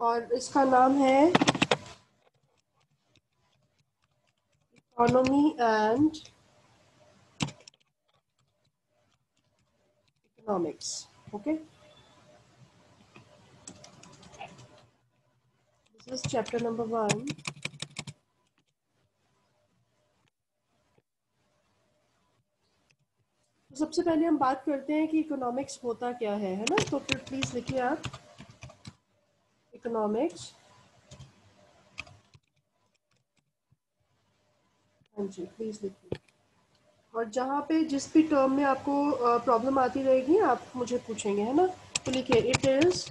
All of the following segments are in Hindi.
और इसका नाम है economy and economics okay this is chapter number one सबसे पहले हम बात करते हैं कि इकोनॉमिक्स होता क्या है है ना? तो फिर प्लीज़ लिखिए आप। इकोनॉमिक्स हाँ जी प्लीज़ लिखिए। और जहाँ पे जिस भी टर्म में आपको प्रॉब्लम आती रहेगी, आप मुझे पूछेंगे, है ना? तो लिखिए it is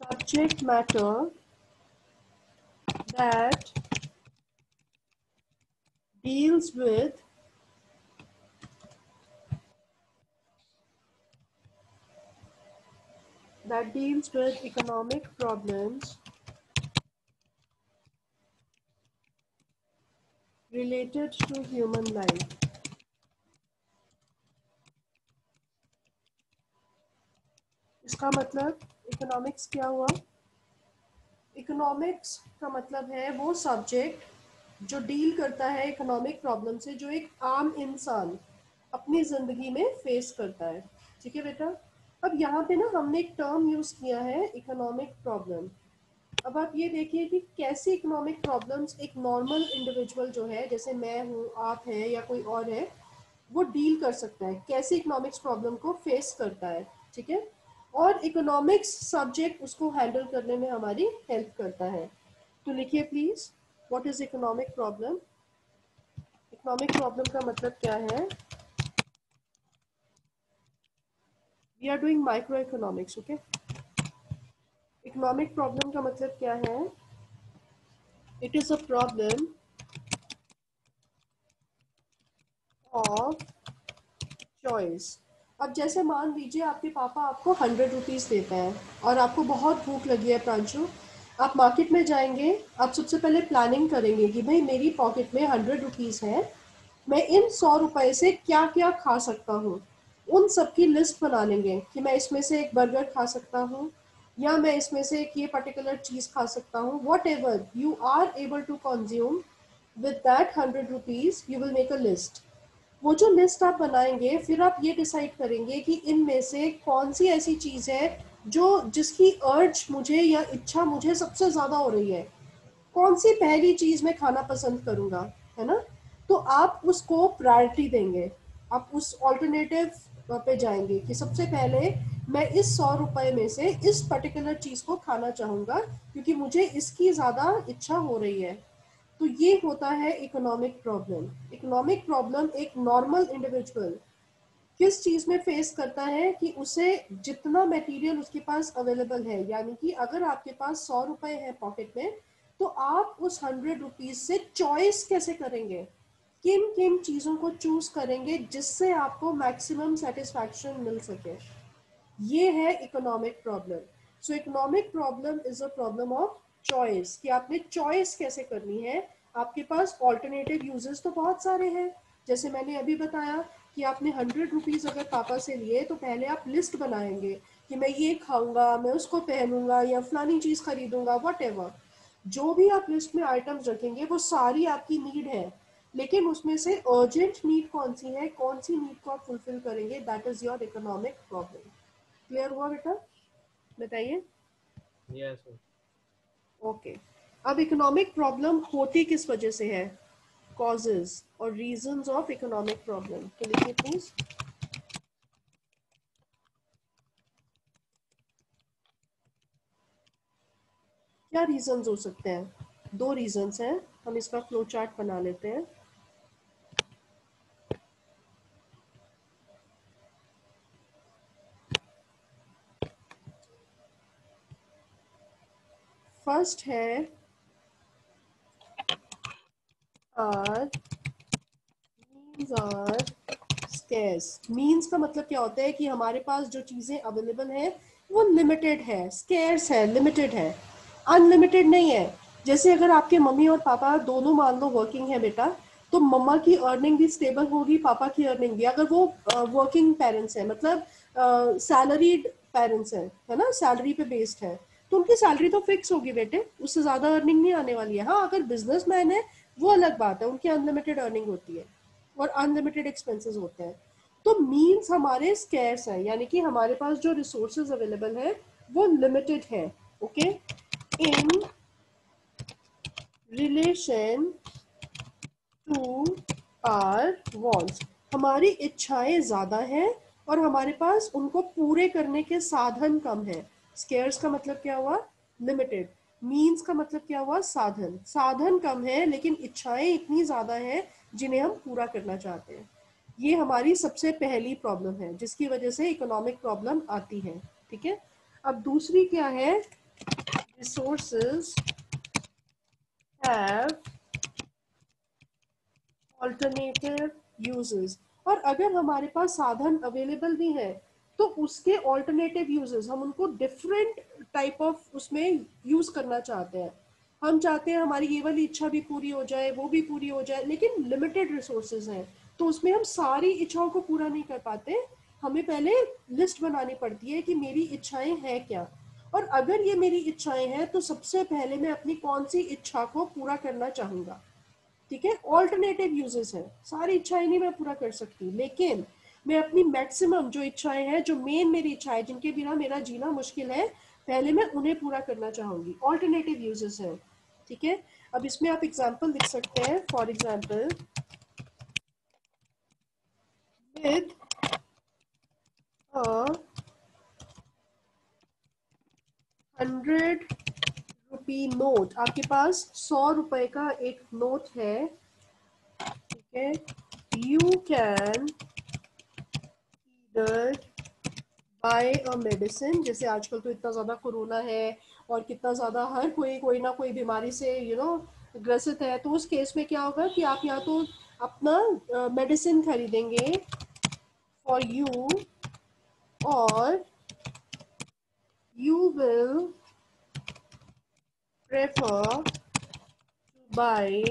subject matter that deals with that deals with economic problems related to human life. इसका मतलब इकोनॉमिक्स क्या हुआ? इकोनॉमिक्स का मतलब है वो सब्जेक्ट जो डील करता है इकोनॉमिक प्रॉब्लम से, जो एक आम इंसान अपनी ज़िंदगी में फेस करता है। ठीक है बेटा? अब यहाँ पे ना हमने एक टर्म यूज़ किया है इकोनॉमिक प्रॉब्लम अब आप ये देखिए कि कैसे इकोनॉमिक प्रॉब्लम्स एक नॉर्मल इंडिविजुअल जो है, जैसे मैं हूँ, आप है या कोई और है, वो डील कर सकता है। कैसे इकोनॉमिक्स प्रॉब्लम को फेस करता है, ठीक है? और इकोनॉमिक्स सब्जेक्ट उसको हैंडल करने में हमारी हेल्प करता है। तो लिखिए please what is economic problem economic problem का मतलब क्या है? We are doing micro economics okay economic problem का मतलब क्या है? It is a problem of choice अब जैसे मान लीजिए आपके पापा आपको हंड्रेड रुपीज़ देते हैं और आपको बहुत भूख लगी है प्रांशु, आप मार्केट में जाएँगे, आप सबसे पहले प्लानिंग करेंगे कि भाई मेरी पॉकेट में हंड्रेड रुपीज़ है, मैं इन सौ रुपए से क्या क्या खा सकता हूँ? उन सब की लिस्ट बना लेंगे कि मैं इसमें से एक बर्गर खा सकता हूँ, या मैं इसमें से एक ये पर्टिकुलर चीज़ खा सकता हूँ। Whatever you are able to consume with that hundred rupees you will make a list वो जो लिस्ट आप बनाएँगे, फिर आप ये डिसाइड करेंगे कि इनमें से कौन सी ऐसी चीज़ है जो जिसकी अर्ज़ मुझे या इच्छा मुझे सबसे ज़्यादा हो रही है। कौन सी पहली चीज़ मैं खाना पसंद करूँगा, है ना? तो आप उसको प्रायोरिटी देंगे। आप उस ऑल्टरनेटिव पे जाएँगे कि सबसे पहले मैं इस सौ रुपए में से इस पर्टिकुलर चीज़ को खाना चाहूँगा, क्योंकि मुझे इसकी ज़्यादा इच्छा हो रही है। तो ये होता है इकोनॉमिक प्रॉब्लम इकोनॉमिक प्रॉब्लम एक नॉर्मल इंडिविजुअल किस चीज़ में फेस करता है कि उसे जितना मटेरियल उसके पास अवेलेबल है, यानी कि अगर आपके पास सौ रुपए है पॉकेट में तो आप उस हंड्रेड रुपीज़ से चॉइस कैसे करेंगे? किन किन चीज़ों को चूज़ करेंगे जिससे आपको मैक्सिमम सेटिस्फैक्शन मिल सके? ये है economic problem so economic problem is a problem of choice कि आपने चॉइस कैसे करनी है? आपके पास ऑल्टरनेटिव यूजेस तो बहुत सारे हैं। जैसे मैंने अभी बताया कि आपने हंड्रेड रुपीज़ अगर पापा से लिए तो पहले आप लिस्ट बनाएँगे कि मैं ये खाऊँगा, मैं उसको पहनूँगा या फलानी चीज़ खरीदूँगा वट जो भी आप लिस्ट में आइटम्स रखेंगे, वो सारी आपकी नीड है। लेकिन उसमें से अर्जेंट नीड कौन सी है? कौन सी नीड को आप फुलफिल करेंगे? That is your economic problem clear हुआ बेटा? बताइए। यस ओके अब इकोनॉमिक प्रॉब्लम होती किस वजह से है? कॉजेज और रीजन ऑफ़ इकोनॉमिक प्रॉब्लम तो लिखिए प्लीज़ क्या रीजन हो सकते हैं? दो रीजंस हैं। हम इसका फ्लो चार्ट बना लेते हैं। फ़र्स्ट है our means are scarce means का मतलब क्या होता है कि हमारे पास जो चीज़ें अवेलेबल है, वो लिमिटेड है स्केर्स है लिमिटेड है। अनलिमिटेड नहीं है। जैसे अगर आपके मम्मी और पापा दोनों मान लो वर्किंग है बेटा तो मम्मा की अर्निंग भी स्टेबल होगी, पापा की अर्निंग भी। अगर वो वर्किंग पेरेंट्स है मतलब सैलरीड पेरेंट्स हैं, है ना? सैलरी पे बेस्ड है। तो उनकी सैलरी तो फिक्स होगी बेटे। उससे ज़्यादा अर्निंग नहीं आने वाली है। हाँ अगर बिज़नेस मैन है, वो अलग बात है। उनकी अनलिमिटेड अर्निंग होती है और अनलिमिटेड एक्सपेंसेस होते हैं। तो मीन्स हमारे स्केर्स हैं। यानी कि हमारे पास जो रिसोर्सेज अवेलेबल है, वो लिमिटेड है। Okay in relation to our wants हमारी इच्छाएँ ज़्यादा हैं और हमारे पास उनको पूरे करने के साधन कम है। स्केयर्स का मतलब क्या हुआ? लिमिटेड मीन्स का मतलब क्या हुआ? साधन. साधन कम है, लेकिन इच्छाएँ इतनी ज़्यादा है जिन्हें हम पूरा करना चाहते हैं। ये हमारी सबसे पहली प्रॉब्लम है, जिसकी वजह से इकोनॉमिक प्रॉब्लम आती है, ठीक है? अब दूसरी क्या है? रिसोर्सेज हैव ऑल्टरनेटिव यूजेस और अगर हमारे पास साधन अवेलेबल भी है तो उसके ऑल्टरनेटिव यूजेस हम उनको डिफरेंट टाइप ऑफ़ उसमें यूज़ करना चाहते हैं। हम चाहते हैं हमारी ये वाली इच्छा भी पूरी हो जाए, वो भी पूरी हो जाए, लेकिन लिमिटेड रिसोर्सेज हैं। तो उसमें हम सारी इच्छाओं को पूरा नहीं कर पाते। हमें पहले लिस्ट बनानी पड़ती है कि मेरी इच्छाएँ हैं क्या। और अगर ये मेरी इच्छाएँ हैं तो सबसे पहले मैं अपनी कौन सी इच्छा को पूरा करना चाहूँगा। ठीक है? ऑल्टरनेटिव यूजेस है। सारी इच्छाएँ नहीं मैं पूरा कर सकती, लेकिन मैं अपनी मैक्सिमम जो इच्छाएँ हैं, जो मेन मेरी इच्छाएँ जिनके बिना मेरा जीना मुश्किल है, पहले मैं उन्हें पूरा करना चाहूँगी। ऑल्टरनेटिव यूजेस है, ठीक है? अब इसमें आप एग्ज़ाम्पल लिख सकते हैं। For example with hundred rupee note आपके पास सौ रुपए का एक नोट है, ठीक है? You can buy a medicine जैसे आजकल तो इतना ज़्यादा कोरोना है और कितना ज़्यादा हर कोई कोई ना कोई बीमारी से यू नो ग्रसित है। तो उस केस में क्या होगा कि आप या तो अपना मेडिसिन uh, खरीदेंगे फॉर यू और you will prefer to buy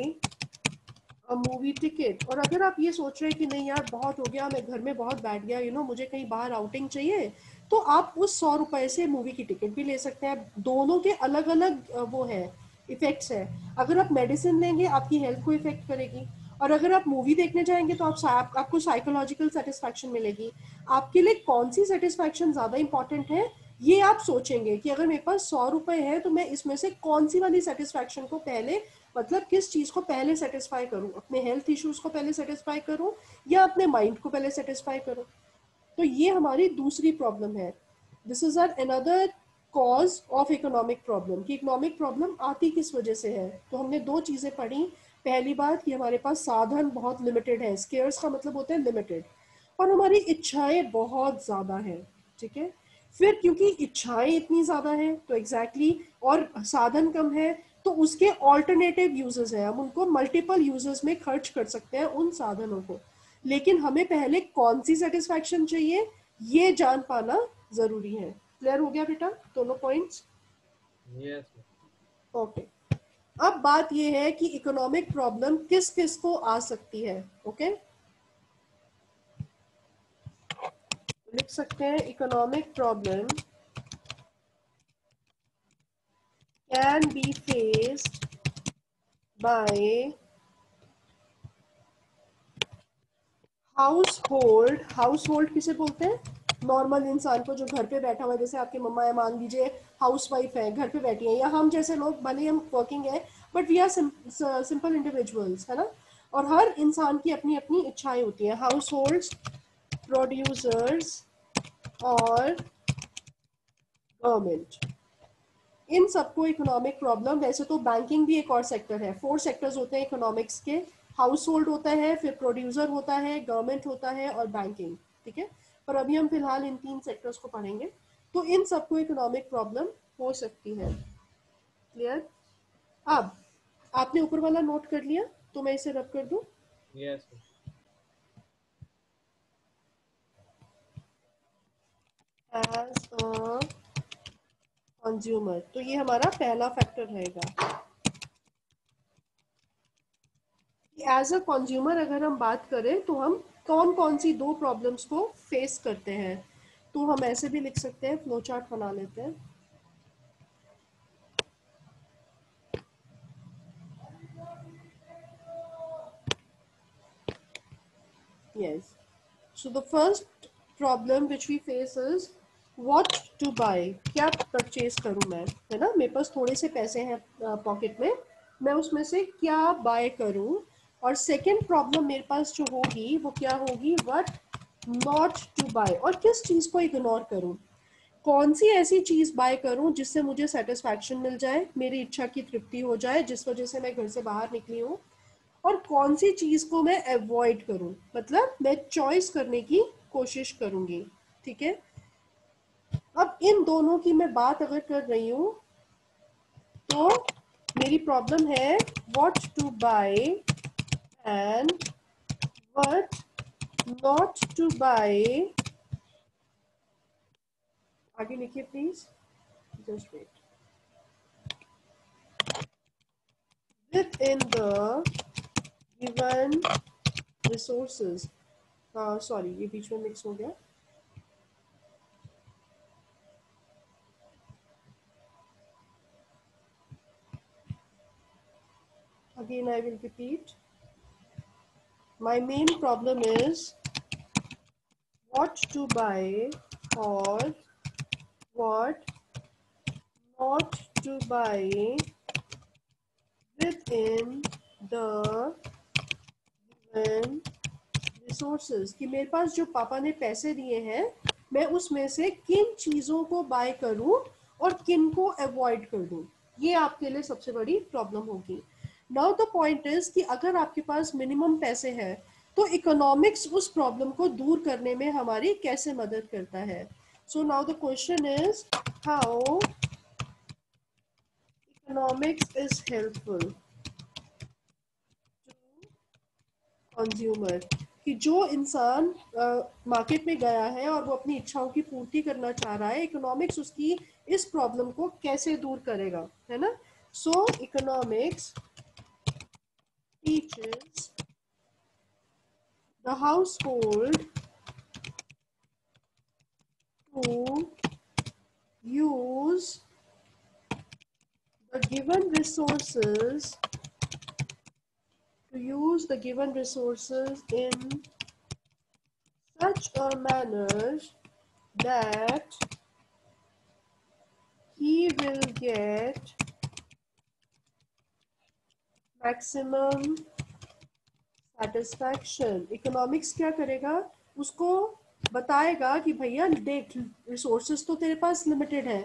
a ticket और अगर आप ये सोच रहे हैं कि नहीं यार बहुत हो गया मैं घर में बहुत बैठ गया यू नो मुझे कहीं बाहर आउटिंग चाहिए तो आप उस सौ रुपए से मूवी की टिकट भी ले सकते हैं। दोनों के अलग अलग वो है इफेक्ट्स है। अगर आप मेडिसिन लेंगे आपकी हेल्थ को इफ़ेक्ट करेगी। और अगर आप मूवी देखने जाएँगे तो आप, आप आपको साइकोलॉजिकल सेटिस्फैक्शन मिलेगी। आपके लिए कौन सी सेटिस्फैक्शन ज़्यादा इंपॉर्टेंट है ये आप सोचेंगे कि अगर मेरे पास सौ रुपए है तो मैं इसमें से कौन सी वाली सेटिस्फैक्शन को पहले मतलब किस चीज़ को पहले सेटिस्फाई करूँ? अपने हेल्थ इश्यूज़ को पहले सेटिस्फाई करूँ या अपने माइंड को पहले सेटिस्फाई करूँ? तो ये हमारी दूसरी प्रॉब्लम है। This is our another cause of economic problem कि इकोनॉमिक प्रॉब्लम आती किस वजह से है? तो हमने दो चीज़ें पढ़ी। पहली बात कि हमारे पास साधन बहुत लिमिटेड है। स्केयर्स का मतलब होता है लिमिटेड और हमारी इच्छाएँ बहुत ज़्यादा है ठीक है? फिर क्योंकि इच्छाएँ इतनी ज़्यादा है तो एग्जैक्टली exactly, और साधन कम है तो उसके ऑल्टरनेटिव यूजेस है। हम उनको मल्टीपल यूजेस में खर्च कर सकते हैं उन साधनों को। लेकिन हमें पहले कौन सी सेटिस्फैक्शन चाहिए ये जान पाना ज़रूरी है। क्लियर हो गया बेटा? दोनों पॉइंट्स ओके अब बात यह है कि इकोनॉमिक प्रॉब्लम किस किस को आ सकती है ओके okay? लिख सकते हैं economic problem can be faced by household household किसे बोलते हैं? नॉर्मल इंसान को जो घर पे बैठा हुआ है, जैसे आपकी मम्मा है, मान लीजिए हाउस वाइफ है, घर पे बैठी है, या हम जैसे लोग, भले हम वर्किंग है but we are simple individuals है ना? और हर इंसान की अपनी अपनी इच्छाएँ होती हैं हाउस होल्ड प्रोड्यूसर्स और गवर्नमेंट इन सबको इकोनॉमिक प्रॉब्लम वैसे तो बैंकिंग भी एक और सेक्टर है। फोर सेक्टर्स होते हैं इकोनॉमिक्स के। हाउस होल्ड होता है फिर प्रोड्यूसर होता है गवर्नमेंट होता है और बैंकिंग ठीक है? पर अभी हम फ़िलहाल इन तीन सेक्टर्स को पढ़ेंगे। तो इन सबको इकोनॉमिक प्रॉब्लम हो सकती है। क्लियर अब आपने ऊपर वाला नोट कर लिया तो मैं इसे रब कर दू? Yes, एज अ कंज्यूमर तो ये हमारा पहला फैक्टर रहेगा। एज अ कंज्यूमर अगर हम बात करें तो हम कौन कौन सी दो प्रॉब्लम्स को फेस करते हैं? तो हम ऐसे भी लिख सकते हैं फ्लो चार्ट बना लेते हैं। Yes. So the first problem which we face is what to buy? क्या परचेज करूँ मैं? है ना? मेरे पास थोड़े से पैसे हैं पॉकेट में। मैं उसमें से क्या बाय करूँ? और सेकेंड प्रॉब्लम मेरे पास जो होगी, वो क्या होगी? वट नॉट टू बाय और किस चीज़ को इग्नोर करूँ? कौन सी ऐसी चीज़ बाय करूँ, जिससे मुझे सेटिस्फैक्शन मिल जाए, मेरी इच्छा की तृप्ति हो जाए, जिस वजह से मैं घर से बाहर निकली हूँ? और कौन सी चीज़ को मैं अवॉइड करूँ? मतलब मैं चॉइस करने की कोशिश करूँगी, ठीक है? अब इन दोनों की मैं बात अगर कर रही हूँ तो मेरी प्रॉब्लम है what to buy and what not to buy आगे लिखिए please just wait within the given resources. Sorry uh, ये बीच में मिक्स हो गया. Again I will repeat. My main problem is what to buy or what not to buy within the given resources कि मेरे पास जो पापा ने पैसे दिए हैं मैं उसमें से किन चीज़ों को बाय करूँ और किन को अवॉइड कर दूँ ये आपके लिए सबसे बड़ी प्रॉब्लम होगी नाउ द पॉइंट इज़ कि अगर आपके पास मिनिमम पैसे हैं तो इकोनॉमिक्स उस प्रॉब्लम को दूर करने में हमारी कैसे मदद करता है? So now the question is how economics is helpful consumer कि जो इंसान मार्केट में गया है और वो अपनी इच्छाओं की पूर्ति करना चाह रहा है इकोनॉमिक्स उसकी इस प्रॉब्लम को कैसे दूर करेगा? है ना? So economics teaches the household to use the given resources to use the given resources in such a manner that he will get maximum satisfaction economics क्या करेगा? उसको बताएगा कि भैया, देख रिसोर्सेज तो तेरे पास लिमिटेड है।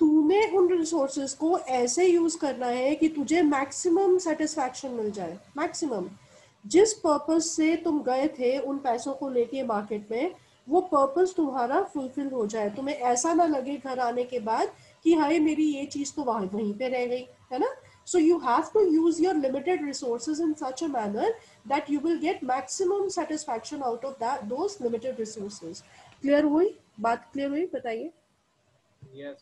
तूने उन रिसोर्सेज को ऐसे यूज़ करना है कि तुझे मैक्सिमम सेटिस्फैक्शन मिल जाए। मैक्सिमम जिस पर्पस से तुम गए थे उन पैसों को लेके मार्केट में, वो पर्पस तुम्हारा फुलफिल हो जाए। तुम्हें ऐसा ना लगे घर आने के बाद कि हाय मेरी ये चीज़ तो वहाँ, वहीं पे रह गई, है ना? So you have to use your limited resources in such a manner that you will get maximum satisfaction out of that those limited resources. Clear हुई बात clear हुई बताइए yes.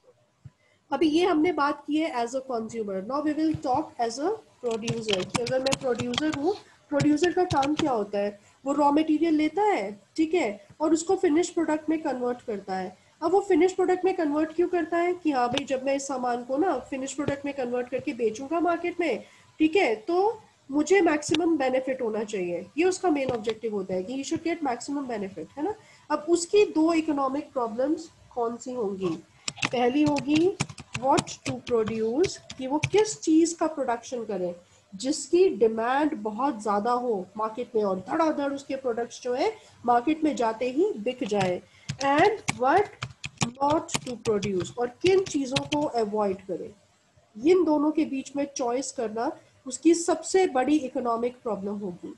अभी ये हमने बात की है as a consumer now we will talk as a producer कि अगर मैं प्रोड्यूसर हूँ प्रोड्यूसर का काम क्या होता है वो रॉ मटेरियल लेता है ठीक है और उसको फिनिश प्रोडक्ट में कन्वर्ट करता है अब वो फिनिश प्रोडक्ट में कन्वर्ट क्यों करता है? कि हाँ भाई, जब मैं इस सामान को ना फिनिश प्रोडक्ट में कन्वर्ट करके बेचूँगा मार्केट में, ठीक है? तो मुझे मैक्सिमम बेनिफिट होना चाहिए। ये उसका मेन ऑब्जेक्टिव होता है कि you should get maximum benefit है ना? अब उसकी दो इकोनॉमिक प्रॉब्लम्स कौन सी होंगी? पहली होगी वॉट टू प्रोड्यूस कि वो किस चीज़ का प्रोडक्शन करे, जिसकी डिमांड बहुत ज़्यादा हो मार्केट में और धड़ाधड़ उसके प्रोडक्ट्स जो है मार्केट में जाते ही बिक जाए। And what not to produce और किन चीज़ों को अवॉइड करें। इन दोनों के बीच में चॉइस करना उसकी सबसे बड़ी इकोनॉमिक प्रॉब्लम होगी।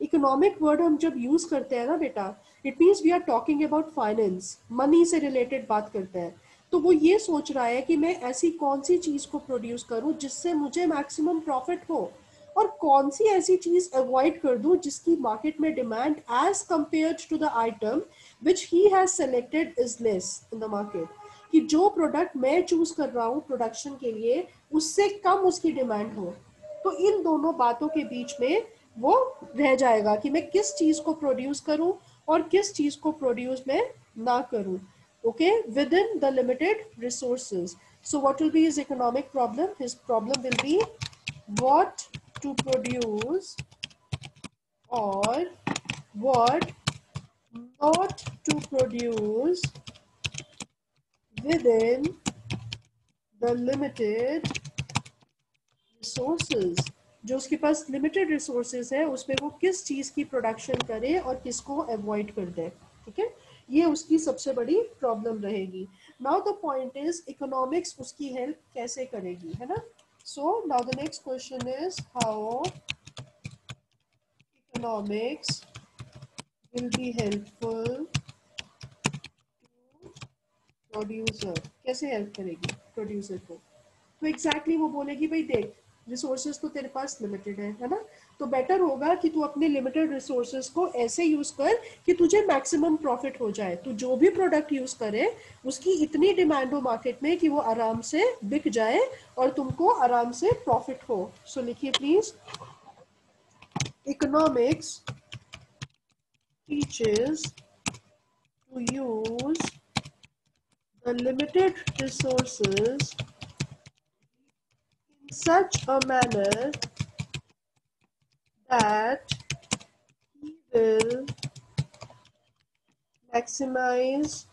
इकोनॉमिक वर्ड हम जब यूज़ करते हैं ना बेटा it means we are talking about finance money से रिलेटेड बात करते हैं। तो वो ये सोच रहा है कि मैं ऐसी कौन सी चीज़ को प्रोड्यूस करूँ जिससे मुझे मैक्सिमम प्रॉफिट हो। और कौन सी ऐसी चीज़ अवॉइड कर दूँ जिसकी मार्केट में demand as compare to the item which he has selected is less in the market कि जो प्रोडक्ट मैं चूज़ कर रहा हूँ प्रोडक्शन के लिए, उससे कम उसकी डिमांड हो। तो इन दोनों बातों के बीच में वो रह जाएगा कि मैं किस चीज़ को प्रोड्यूस करूँ और किस चीज़ को प्रोड्यूस मैं ना करूँ। Okay? Within the limited resources. So, what will be his economic problem? His problem will be what to produce or what not to produce within the limited resources. जो उसके पास लिमिटेड रिसोर्सेज है, उसमें वो किस चीज़ की प्रोडक्शन करे और किसको अवॉइड कर दे, ठीक है? ये उसकी सबसे बड़ी प्रॉब्लम रहेगी। Now the point is economics उसकी हेल्प कैसे करेगी, है ना? So now the next question is how economics will be helpful producer कैसे हेल्प करेगी प्रोड्यूसर को? तो एग्जैक्टली exactly वो बोलेगी, भाई देख रिसोर्सेज तो तेरे पास लिमिटेड है है ना? तो बेटर होगा कि तू अपने लिमिटेड रिसोर्सेज को ऐसे यूज़ कर कि तुझे मैक्सिमम प्रॉफिट हो जाए। तू जो भी प्रोडक्ट यूज़ करे, उसकी इतनी डिमांड हो मार्केट में कि वो आराम से बिक जाए और तुमको आराम से प्रॉफिट हो। सो लिखिए please economics teaches to use limited limited resources such a manner that he will maximize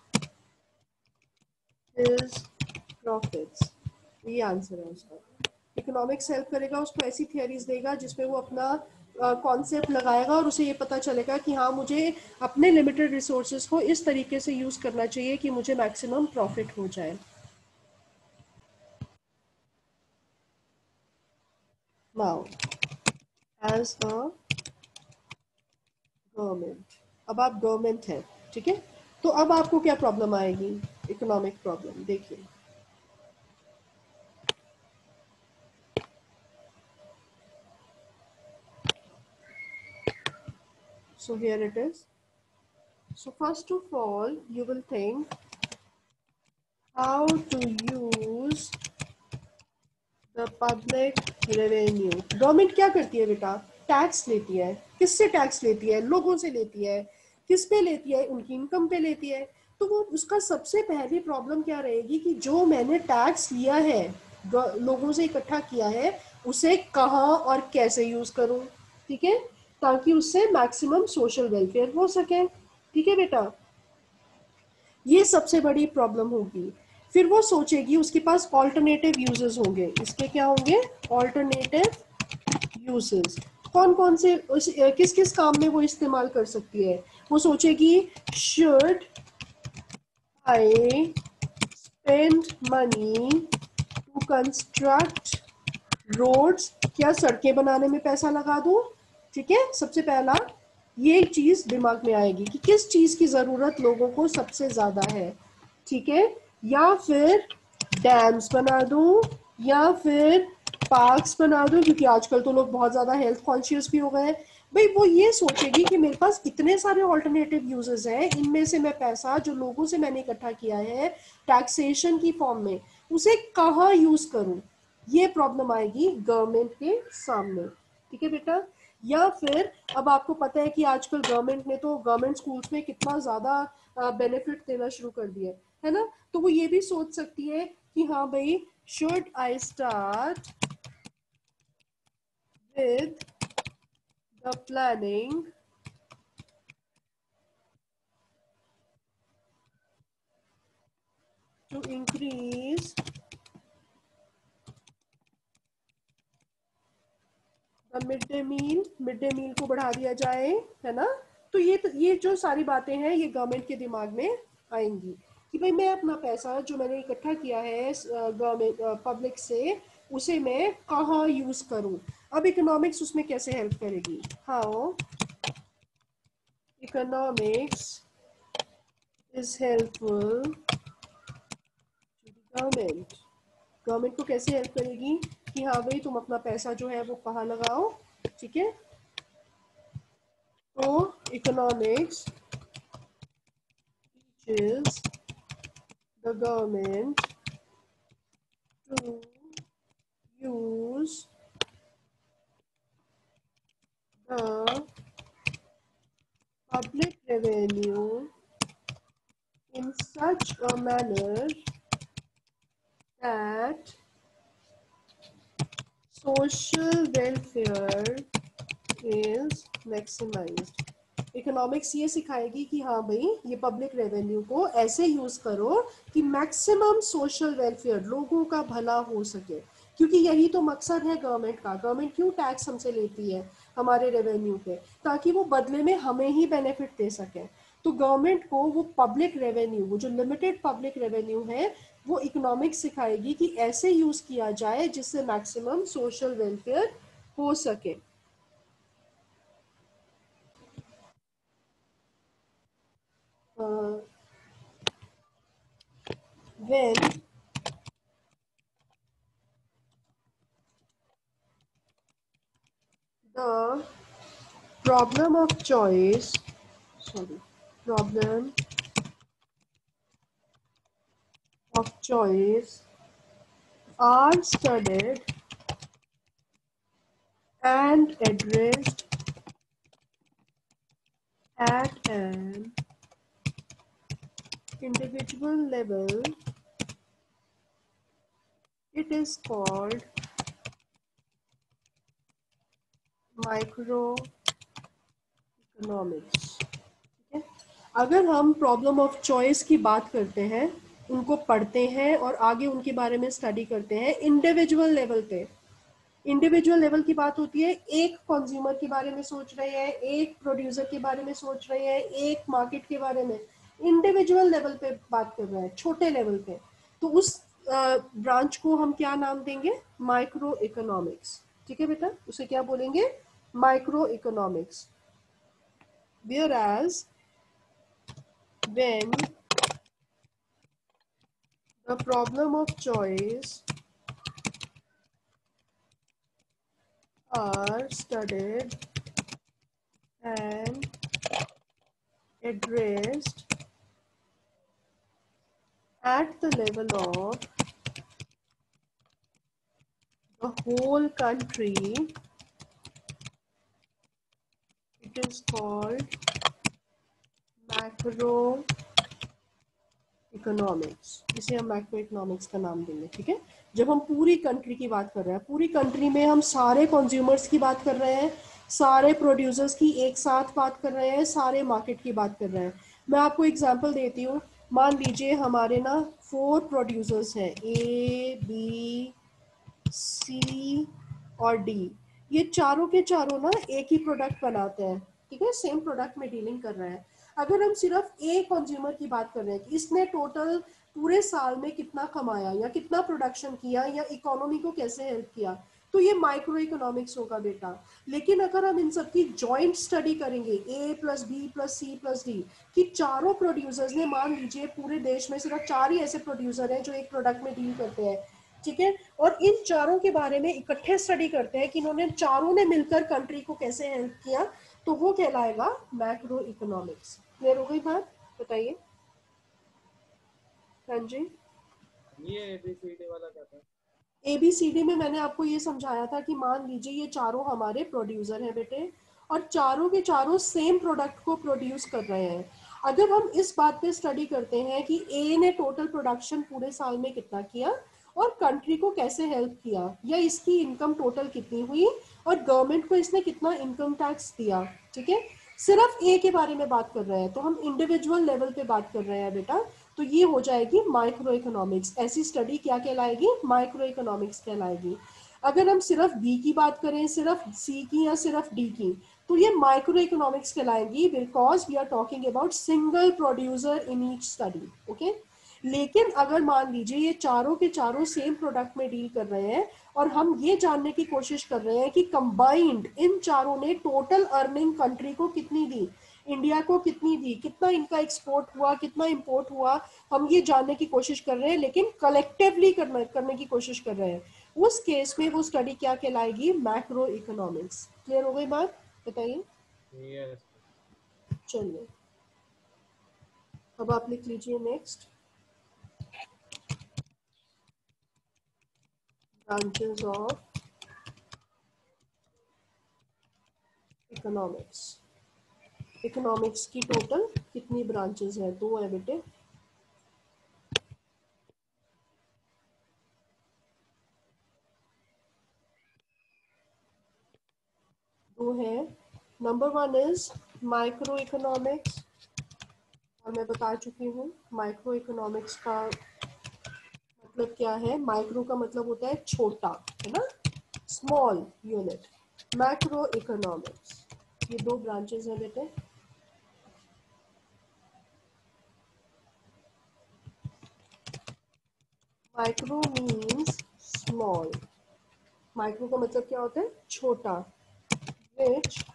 his profits. ये आंसर है उसका। इकोनॉमिक्स हेल्प करेगा उसको ऐसी थियरीज देगा जिसमें वो अपना कॉन्सेप्ट uh, लगाएगा और उसे ये पता चलेगा कि हाँ मुझे अपने लिमिटेड रिसोर्सेज को इस तरीके से यूज़ करना चाहिए कि मुझे मैक्सिमम प्रॉफिट हो जाए। Now as अ गवर्नमेंट अब आप गवर्नमेंट है, ठीक है? तो अब आपको क्या प्रॉब्लम आएगी? इकोनॉमिक प्रॉब्लम देखिए। So, here it is. So, first of all, you will think, how to use public revenue government क्या करती है बेटा? टैक्स लेती है। किससे टैक्स लेती है? लोगों से लेती है। किस पे लेती है? उनकी इनकम पे लेती है। तो वो उसका सबसे पहली प्रॉब्लम क्या रहेगी कि जो मैंने टैक्स लिया है लोगों से इकट्ठा किया है, उसे कहाँ और कैसे यूज़ करूँ? ठीक है? ताकि उससे मैक्सिमम सोशल वेलफेयर हो सके। ठीक है बेटा? ये सबसे बड़ी प्रॉब्लम होगी। फिर वो सोचेगी उसके पास ऑल्टरनेटिव यूजेस होंगे। इसके क्या होंगे? ऑल्टरनेटिव यूजेस कौन कौन से उस, किस किस काम में वो इस्तेमाल कर सकती है? वो सोचेगी should I spend money to construct roads क्या सड़कें बनाने में पैसा लगा दूँ? ठीक है? सबसे पहला ये चीज़ दिमाग में आएगी कि किस चीज़ की ज़रूरत लोगों को सबसे ज़्यादा है। ठीक है? या फिर डैम्स बना दूँ, या फिर पार्क्स बना दूँ, क्योंकि आजकल तो लोग बहुत ज़्यादा हेल्थ कॉन्शियस भी हो गए हैं। भाई, वो ये सोचेगी कि मेरे पास इतने सारे ऑल्टरनेटिव यूजेस हैं, इनमें से मैं पैसा जो लोगों से मैंने इकट्ठा किया है टैक्सेशन की फॉर्म में, उसे कहाँ यूज़ करूँ? ये प्रॉब्लम आएगी गवर्नमेंट के सामने। ठीक है बेटा? या फिर, अब आपको पता है कि आजकल गवर्नमेंट ने तो गवर्नमेंट स्कूल्स में कितना ज़्यादा बेनिफिट देना शुरू कर दिया है। ना? तो वो ये भी सोच सकती है कि हाँ भाई should I start with the planning to increase mid day meal mid day meal को बढ़ा दिया जाए, है ना? तो ये ये जो सारी बातें हैं, ये गवर्नमेंट के दिमाग में आएँगी। कि भाई मैं अपना पैसा जो मैंने इकट्ठा किया है गवर्नमेंट पब्लिक से, उसे मैं कहाँ यूज़ करूँ? अब इकोनॉमिक्स उसमें कैसे हेल्प करेगी? How economics is helpful government government को कैसे हेल्प करेगी? कि हाँ भाई तुम अपना पैसा जो है वो कहाँ लगाओ? ठीक है? तो economics the government to use the public revenue in such a manner that social welfare is maximized economics ये सिखाएगी कि हाँ भाई, ये पब्लिक रेवेन्यू को ऐसे यूज़ करो कि मैक्सिमम सोशल वेलफेयर लोगों का भला हो सके। क्योंकि यही तो मकसद है गवर्नमेंट का। गवर्नमेंट क्यों टैक्स हमसे लेती है, हमारे रेवेन्यू पे? ताकि वो बदले में हमें ही बेनिफिट दे सके। तो गवर्नमेंट को वो पब्लिक रेवेन्यू वो जो लिमिटेड पब्लिक रेवेन्यू है, वो इकोनॉमिक्स सिखाएगी कि ऐसे यूज़ किया जाए जिससे मैक्सिमम सोशल वेलफेयर हो सके। When the problem of choice sorry problem of choice are studied and addressed at an individual level, it is called micro economics ठीक है? अगर हम प्रॉब्लम ऑफ़ चॉइस की बात करते हैं, उनको पढ़ते हैं और आगे उनके बारे में स्टडी करते हैं इंडिविजुअल लेवल पे इंडिविजुअल लेवल की बात होती है, एक कंज्यूमर के बारे में सोच रहे हैं, एक प्रोड्यूसर के बारे में सोच रहे हैं, एक मार्केट के बारे में इंडिविजुअल लेवल पे बात कर रहे हैं, छोटे लेवल पे तो उस ब्रांच को हम क्या नाम देंगे? माइक्रो इकोनॉमिक्स ठीक है बेटा? उसे क्या बोलेंगे? Micro economics whereas when the problem of choice are studied and addressed at the level of the whole country, it is called macro economics इसे हम मैक्रो इकोनॉमिक्स का नाम देंगे, ठीक है? जब हम पूरी कंट्री की बात कर रहे हैं, पूरी कंट्री में हम सारे कंज्यूमर्स की बात कर रहे हैं, सारे प्रोड्यूसर्स की एक साथ बात कर रहे हैं, सारे मार्केट की बात कर रहे हैं। मैं आपको एग्जांपल देती हूँ मान लीजिए हमारे ना फोर प्रोड्यूसर्स हैं ए बी सी और डी ये चारों के चारों ना एक ही प्रोडक्ट बनाते हैं, ठीक है? सेम प्रोडक्ट में डीलिंग कर रहे हैं। अगर हम सिर्फ़ एक कंज्यूमर की बात कर रहे हैं कि इसने टोटल पूरे साल में कितना कमाया या कितना प्रोडक्शन किया या इकोनॉमी को कैसे हेल्प किया तो ये माइक्रो इकोनॉमिक्स होगा बेटा। लेकिन अगर हम इन सब की जॉइंट स्टडी करेंगे A plus B plus C plus D कि चारों प्रोड्यूसर्स ने, मान लीजिए पूरे देश में सिर्फ़ चार ही ऐसे प्रोड्यूसर हैं जो एक प्रोडक्ट में डील करते हैं, ठीक है? और इन चारों के बारे में इकट्ठे स्टडी करते हैं कि इन्होंने चारों ने मिलकर कंट्री को कैसे हेल्प किया तो वो कहलाएगा मैक्रो इकोनॉमिक्स क्लियर हो गई बात? बताइए। हाँ जी। ये वाला क्या था? एबीसीडी में मैंने आपको ये समझाया था कि मान लीजिए ये चारों हमारे प्रोड्यूसर हैं बेटे और चारों के चारों सेम प्रोडक्ट को प्रोड्यूस कर रहे हैं। अगर हम इस बात पे स्टडी करते हैं कि ए ने टोटल प्रोडक्शन पूरे साल में कितना किया और कंट्री को कैसे हेल्प किया या इसकी इनकम टोटल कितनी हुई और गवर्नमेंट को इसने कितना इनकम टैक्स दिया, ठीक है? सिर्फ़ ए के बारे में बात कर रहे हैं तो हम इंडिविजुअल लेवल पे बात कर रहे हैं बेटा। तो ये हो जाएगी माइक्रो इकोनॉमिक्स ऐसी स्टडी क्या कहलाएगी? माइक्रो इकोनॉमिक्स कहलाएगी. अगर हम सिर्फ़ बी की बात करें, सिर्फ़ सी की या सिर्फ़ डी की तो ये माइक्रो इकोनॉमिक्स कहलाएगी because we are talking about single producer in each study okay लेकिन अगर मान लीजिए ये चारों के चारों सेम प्रोडक्ट में डील कर रहे हैं और हम ये जानने की कोशिश कर रहे हैं कि कंबाइंड इन चारों ने टोटल अर्निंग कंट्री को कितनी दी इंडिया को कितनी दी कितना इनका एक्सपोर्ट हुआ कितना इंपोर्ट हुआ हम ये जानने की कोशिश कर रहे हैं लेकिन कलेक्टिवली करने करने की कोशिश कर रहे हैं। उस केस में वो स्टडी क्या कहलाएगी? मैक्रो इकोनॉमिक्स क्लियर हो गई बात? बताइए। यस चलिए। अब आप लिख लीजिए next branches of economics economics की टोटल कितनी ब्रांचेस है? दो है बेटे। दो है। Number one is micro economics और मैं बता चुकी हूँ माइक्रो इकोनॉमिक्स का मतलब क्या है? माइक्रो का मतलब होता है छोटा, है ना? स्मॉल यूनिट माइक्रो इकोनॉमिक्स ये दो ब्रांचेस हैं बेटे। माइक्रो मीन्स स्मॉल माइक्रो का मतलब क्या होता है? छोटा। Which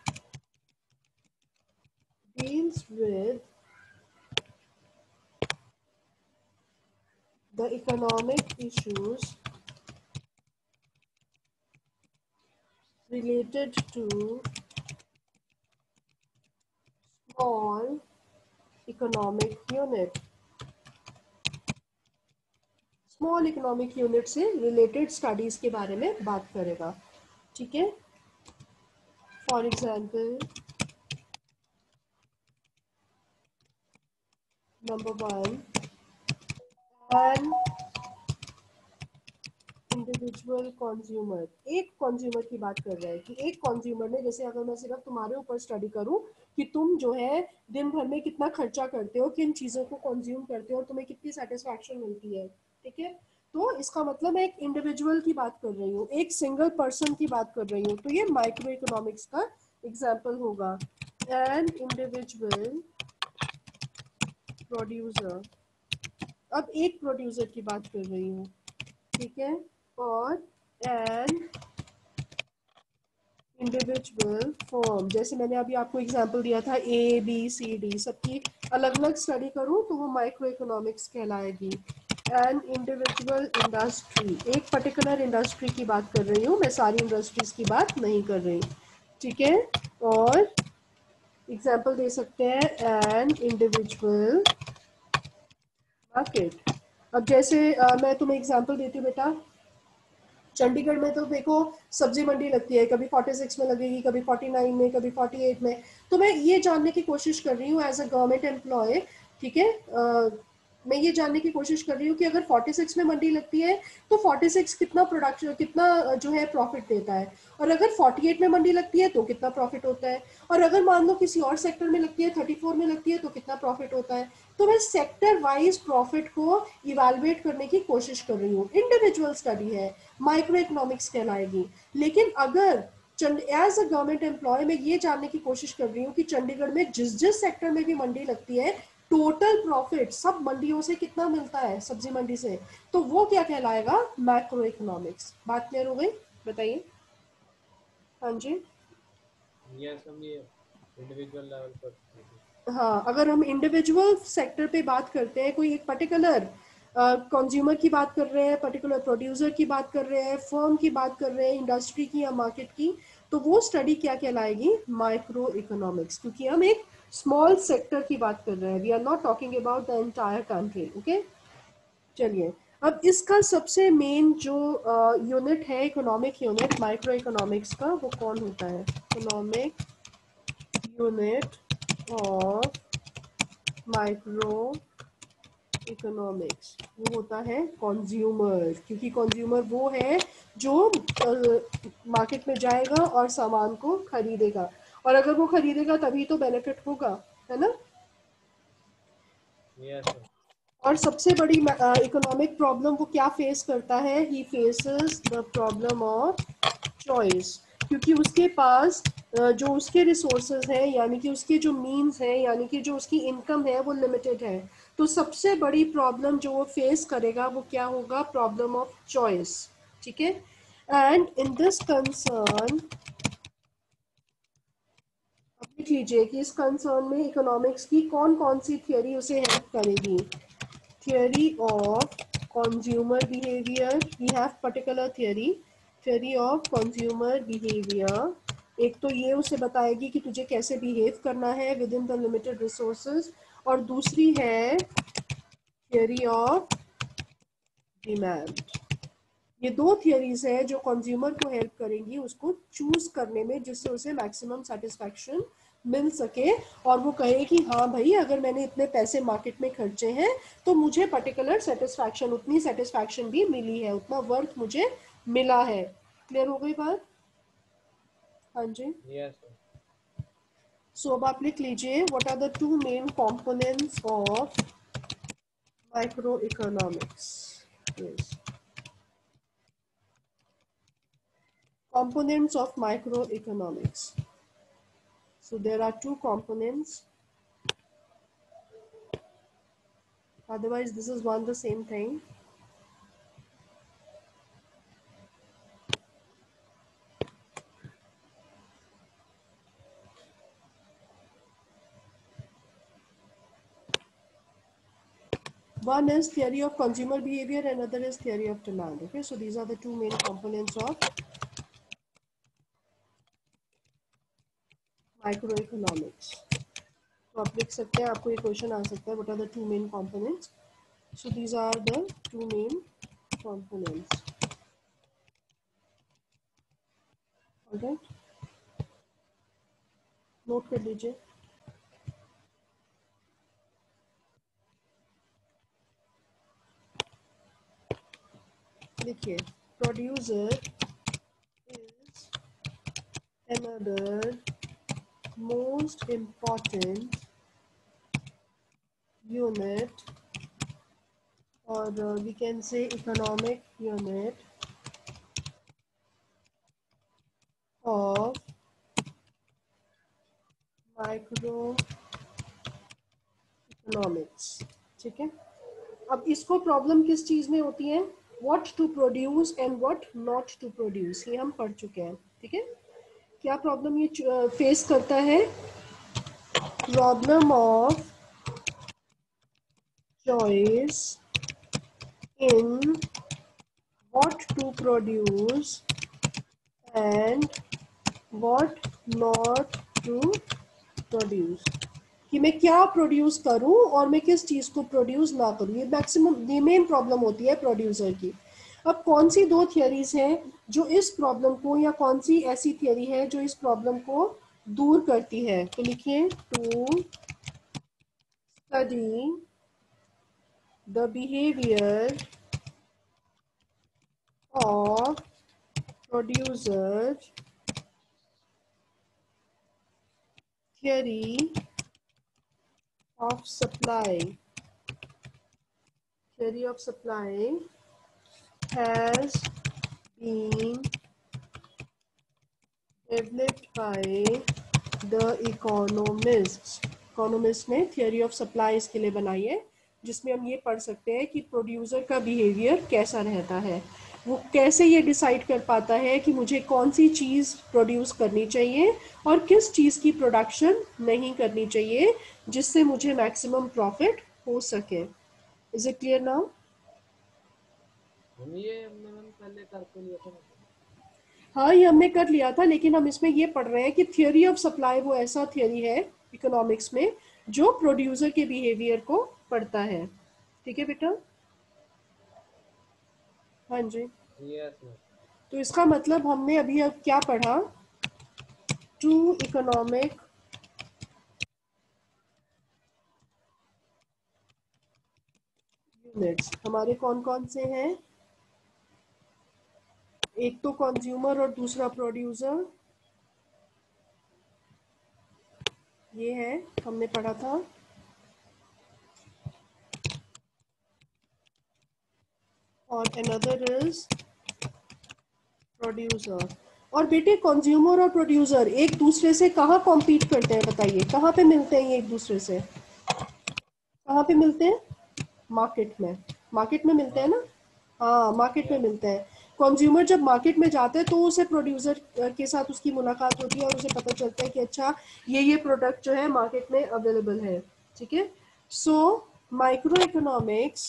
deals with the economic issues related to small economic unit. Small economic unit से रिलेटेड स्टडीज़ के बारे में बात करेगा। ठीक है? For example number one an individual consumer एक कंज्यूमर की बात कर रहा है कि एक कंज्यूमर ने, जैसे अगर मैं सिर्फ़ तुम्हारे ऊपर स्टडी करूँ कि तुम जो है दिन भर में कितना खर्चा करते हो, किन चीज़ों को कंज्यूम करते हो और तुम्हें कितनी सेटिस्फैक्शन मिलती है। ठीक है? तो इसका मतलब मैं एक इंडिविजुअल की बात कर रही हूँ, एक सिंगल पर्सन की बात कर रही हूँ तो ये माइक्रो इकोनॉमिक्स का एग्ज़ाम्पल होगा। एन इंडिविजुअल प्रोड्यूसर अब एक प्रोड्यूसर की बात कर रही हूँ, ठीक है? और एन इंडिविजुअल फॉर्म जैसे मैंने अभी आपको एग्ज़ाम्पल दिया था ए बी सी डी सबकी अलग अलग स्टडी करूँ तो वो माइक्रो इकोनॉमिक्स कहलाएगी। एन इंडिविजुअल इंडस्ट्री एक पर्टिकुलर इंडस्ट्री की बात कर रही हूँ। मैं सारी इंडस्ट्रीज़ की बात नहीं कर रही। ठीक है? और एग्ज़ाम्पल दे सकते हैं। एन इंडिविजुअल मार्केट अब जैसे आ, मैं तुम्हें एग्ज़ाम्पल देती हूँ बेटा। चंडीगढ़ में तो देखो सब्ज़ी मंडी लगती है। कभी 46 में लगेगी कभी 49 में कभी 48 में। तो मैं ये जानने की कोशिश कर रही हूँ एज अ गवर्नमेंट एम्प्लॉय ठीक है? मैं ये जानने की कोशिश कर रही हूँ कि अगर 46 में मंडी लगती है तो 46 कितना प्रोडक्शन कितना जो है प्रॉफिट देता है? और अगर 48 में मंडी लगती है तो कितना प्रॉफिट होता है? और अगर मान लो किसी और सेक्टर में लगती है 34 में लगती है तो कितना प्रॉफिट होता है? तो मैं सेक्टर वाइज प्रॉफिट को इवेलुएट करने की कोशिश कर रही हूँ। इंडिविजुअल स्टडी है माइक्रो इकोनॉमिक्स कहलाएगी। लेकिन अगर एज अ गवर्नमेंट एम्प्लॉय मैं ये जानने की कोशिश कर रही हूँ कि चंडीगढ़ में जिस जिस सेक्टर में भी मंडी लगती है टोटल प्रॉफिट सब मंडियों से कितना मिलता है? सब्ज़ी मंडी से। तो वो क्या कहलाएगा? मैक्रो इकोनॉमिक्स बात क्लियर हो गई? बताइए। हाँ जी। इंडिविजुअल लेवल पर। हाँ अगर हम इंडिविजुअल सेक्टर पे बात करते हैं कोई एक पर्टिकुलर कंज्यूमर uh, की बात कर रहे हैं पर्टिकुलर प्रोड्यूसर की बात कर रहे हैं फर्म की बात कर रहे हैं इंडस्ट्री की या मार्केट की तो वो स्टडी क्या कहलाएगी? माइक्रो इकोनॉमिक्स क्योंकि हम एक स्मॉल सेक्टर की बात कर रहे हैं. We are not talking about the entire country okay चलिए अब इसका सबसे मेन जो यूनिट uh, है इकोनॉमिक यूनिट माइक्रो इकोनॉमिक्स का वो कौन होता है? Economic unit of micro economics वो होता है कंज्यूमर क्योंकि कंज्यूमर वो है जो मार्केट uh, में जाएगा और सामान को खरीदेगा। और अगर वो खरीदेगा तभी तो बेनिफिट होगा है ना? Yes, और सबसे बड़ी इकोनॉमिक प्रॉब्लम वो क्या फेस करता है? He faces the problem of choice क्योंकि उसके पास जो उसके रिसोर्सेज हैं यानी कि उसके जो मीन्स हैं यानी कि जो उसकी इनकम है वो लिमिटेड है। तो सबसे बड़ी प्रॉब्लम जो वो फेस करेगा वो क्या होगा? प्रॉब्लम ऑफ़ चॉइस ठीक है? एंड इन दिस कंसर्न लिख लीजिए कि इस कंसर्न में इकोनॉमिक्स की कौन कौन सी थियोरी उसे हेल्प करेगी? Theory of consumer behaviour we have particular theory theory of consumer behaviour एक तो ये उसे बताएगी कि तुझे कैसे बिहेव करना है with in the limited resources और दूसरी है थियोरी ऑफ़ डिमांड ये दो थियोरीज है जो कंज्यूमर को हेल्प करेंगी उसको चूज़ करने में, जिससे उसे मैक्सिमम सेटिस्फैक्शन मिल सके और वो कहे कि हाँ भाई अगर मैंने इतने पैसे मार्केट में खर्चे हैं तो मुझे पर्टिकुलर सेटिस्फैक्शन उतनी सेटिस्फैक्शन भी मिली है उतना वर्थ मुझे मिला है। क्लियर हो गई बात? हाँ जी. सो अब आप लिख लीजिए what are the two main components of micro economics components of microeconomics. So there are two components. Otherwise this is one the same thing. One is theory of consumer behavior another is theory of demand. Okay so these are the two main components of microeconomics. तो आप लिख सकते हैं, आपको ये क्वेश्चन आ सकता है what are the two main components so these are the two main alright note कर लीजिए। देखिए producer is another most important unit or uh, we can say economic unit of economics ठीक है अब इसको प्रॉब्लम किस चीज़ में होती है what to produce and what not to produce ये हम पढ़ चुके हैं ठीक है क्या प्रॉब्लम ये फेस करता है? Problem of choice in what to produce and what not to produce. कि मैं क्या प्रोड्यूस करूँ और मैं किस चीज़ को प्रोड्यूस ना करूँ? ये मैक्सिमम ये मेन प्रॉब्लम होती है प्रोड्यूसर की। अब कौन सी दो थियोरीज हैं जो इस प्रॉब्लम को या कौन सी ऐसी थियरी है जो इस प्रॉब्लम को दूर करती है? तो लिखिए to study the behaviour of producer theory of supply. Theory of supply has been developed by the economists economists ने theory of supply इसके लिए बनाई है, जिसमें हम ये पढ़ सकते हैं कि प्रोड्यूसर का बिहेवियर कैसा रहता है। वो कैसे ये डिसाइड कर पाता है कि मुझे कौन सी चीज़ प्रोड्यूस करनी चाहिए और किस चीज़ की प्रोडक्शन नहीं करनी चाहिए, जिससे मुझे मैक्सिमम प्रॉफिट हो सके। इज़ इट क्लियर नाउ हम ये मैम पहले लिया था हाँ ये हमने कर लिया था लेकिन हम इसमें ये पढ़ रहे हैं कि थियोरी ऑफ़ सप्लाई वो ऐसा थियोरी है इकोनॉमिक्स में जो प्रोड्यूसर के बिहेवियर को पढ़ता है। ठीक है बेटा? हाँ जी। मैम तो इसका मतलब हमने अभी अब क्या पढ़ा? टू इकोनॉमिक यूनिट्स हमारे कौन कौन से हैं? एक तो कंज्यूमर और दूसरा प्रोड्यूसर ये है, हमने पढ़ा था। और अनदर इज़ प्रोड्यूसर और बेटे कंज्यूमर और प्रोड्यूसर एक दूसरे से कहाँ कॉम्पीट करते हैं, बताइए? कहाँ पे मिलते हैं ये एक दूसरे से? कहाँ पे मिलते हैं? मार्केट में। मार्केट में मिलते हैं ना? हाँ मार्केट में मिलते हैं। कंज्यूमर जब मार्केट में जाते हैं तो उसे प्रोड्यूसर के साथ उसकी मुलाकात होती है और उसे पता चलता है कि अच्छा ये ये प्रोडक्ट जो है मार्केट में अवेलेबल है। ठीक है? So micro economics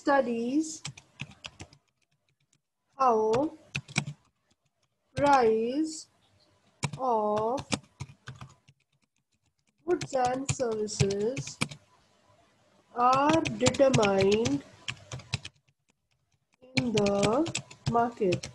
studies, how price of goods and services are determined in the market.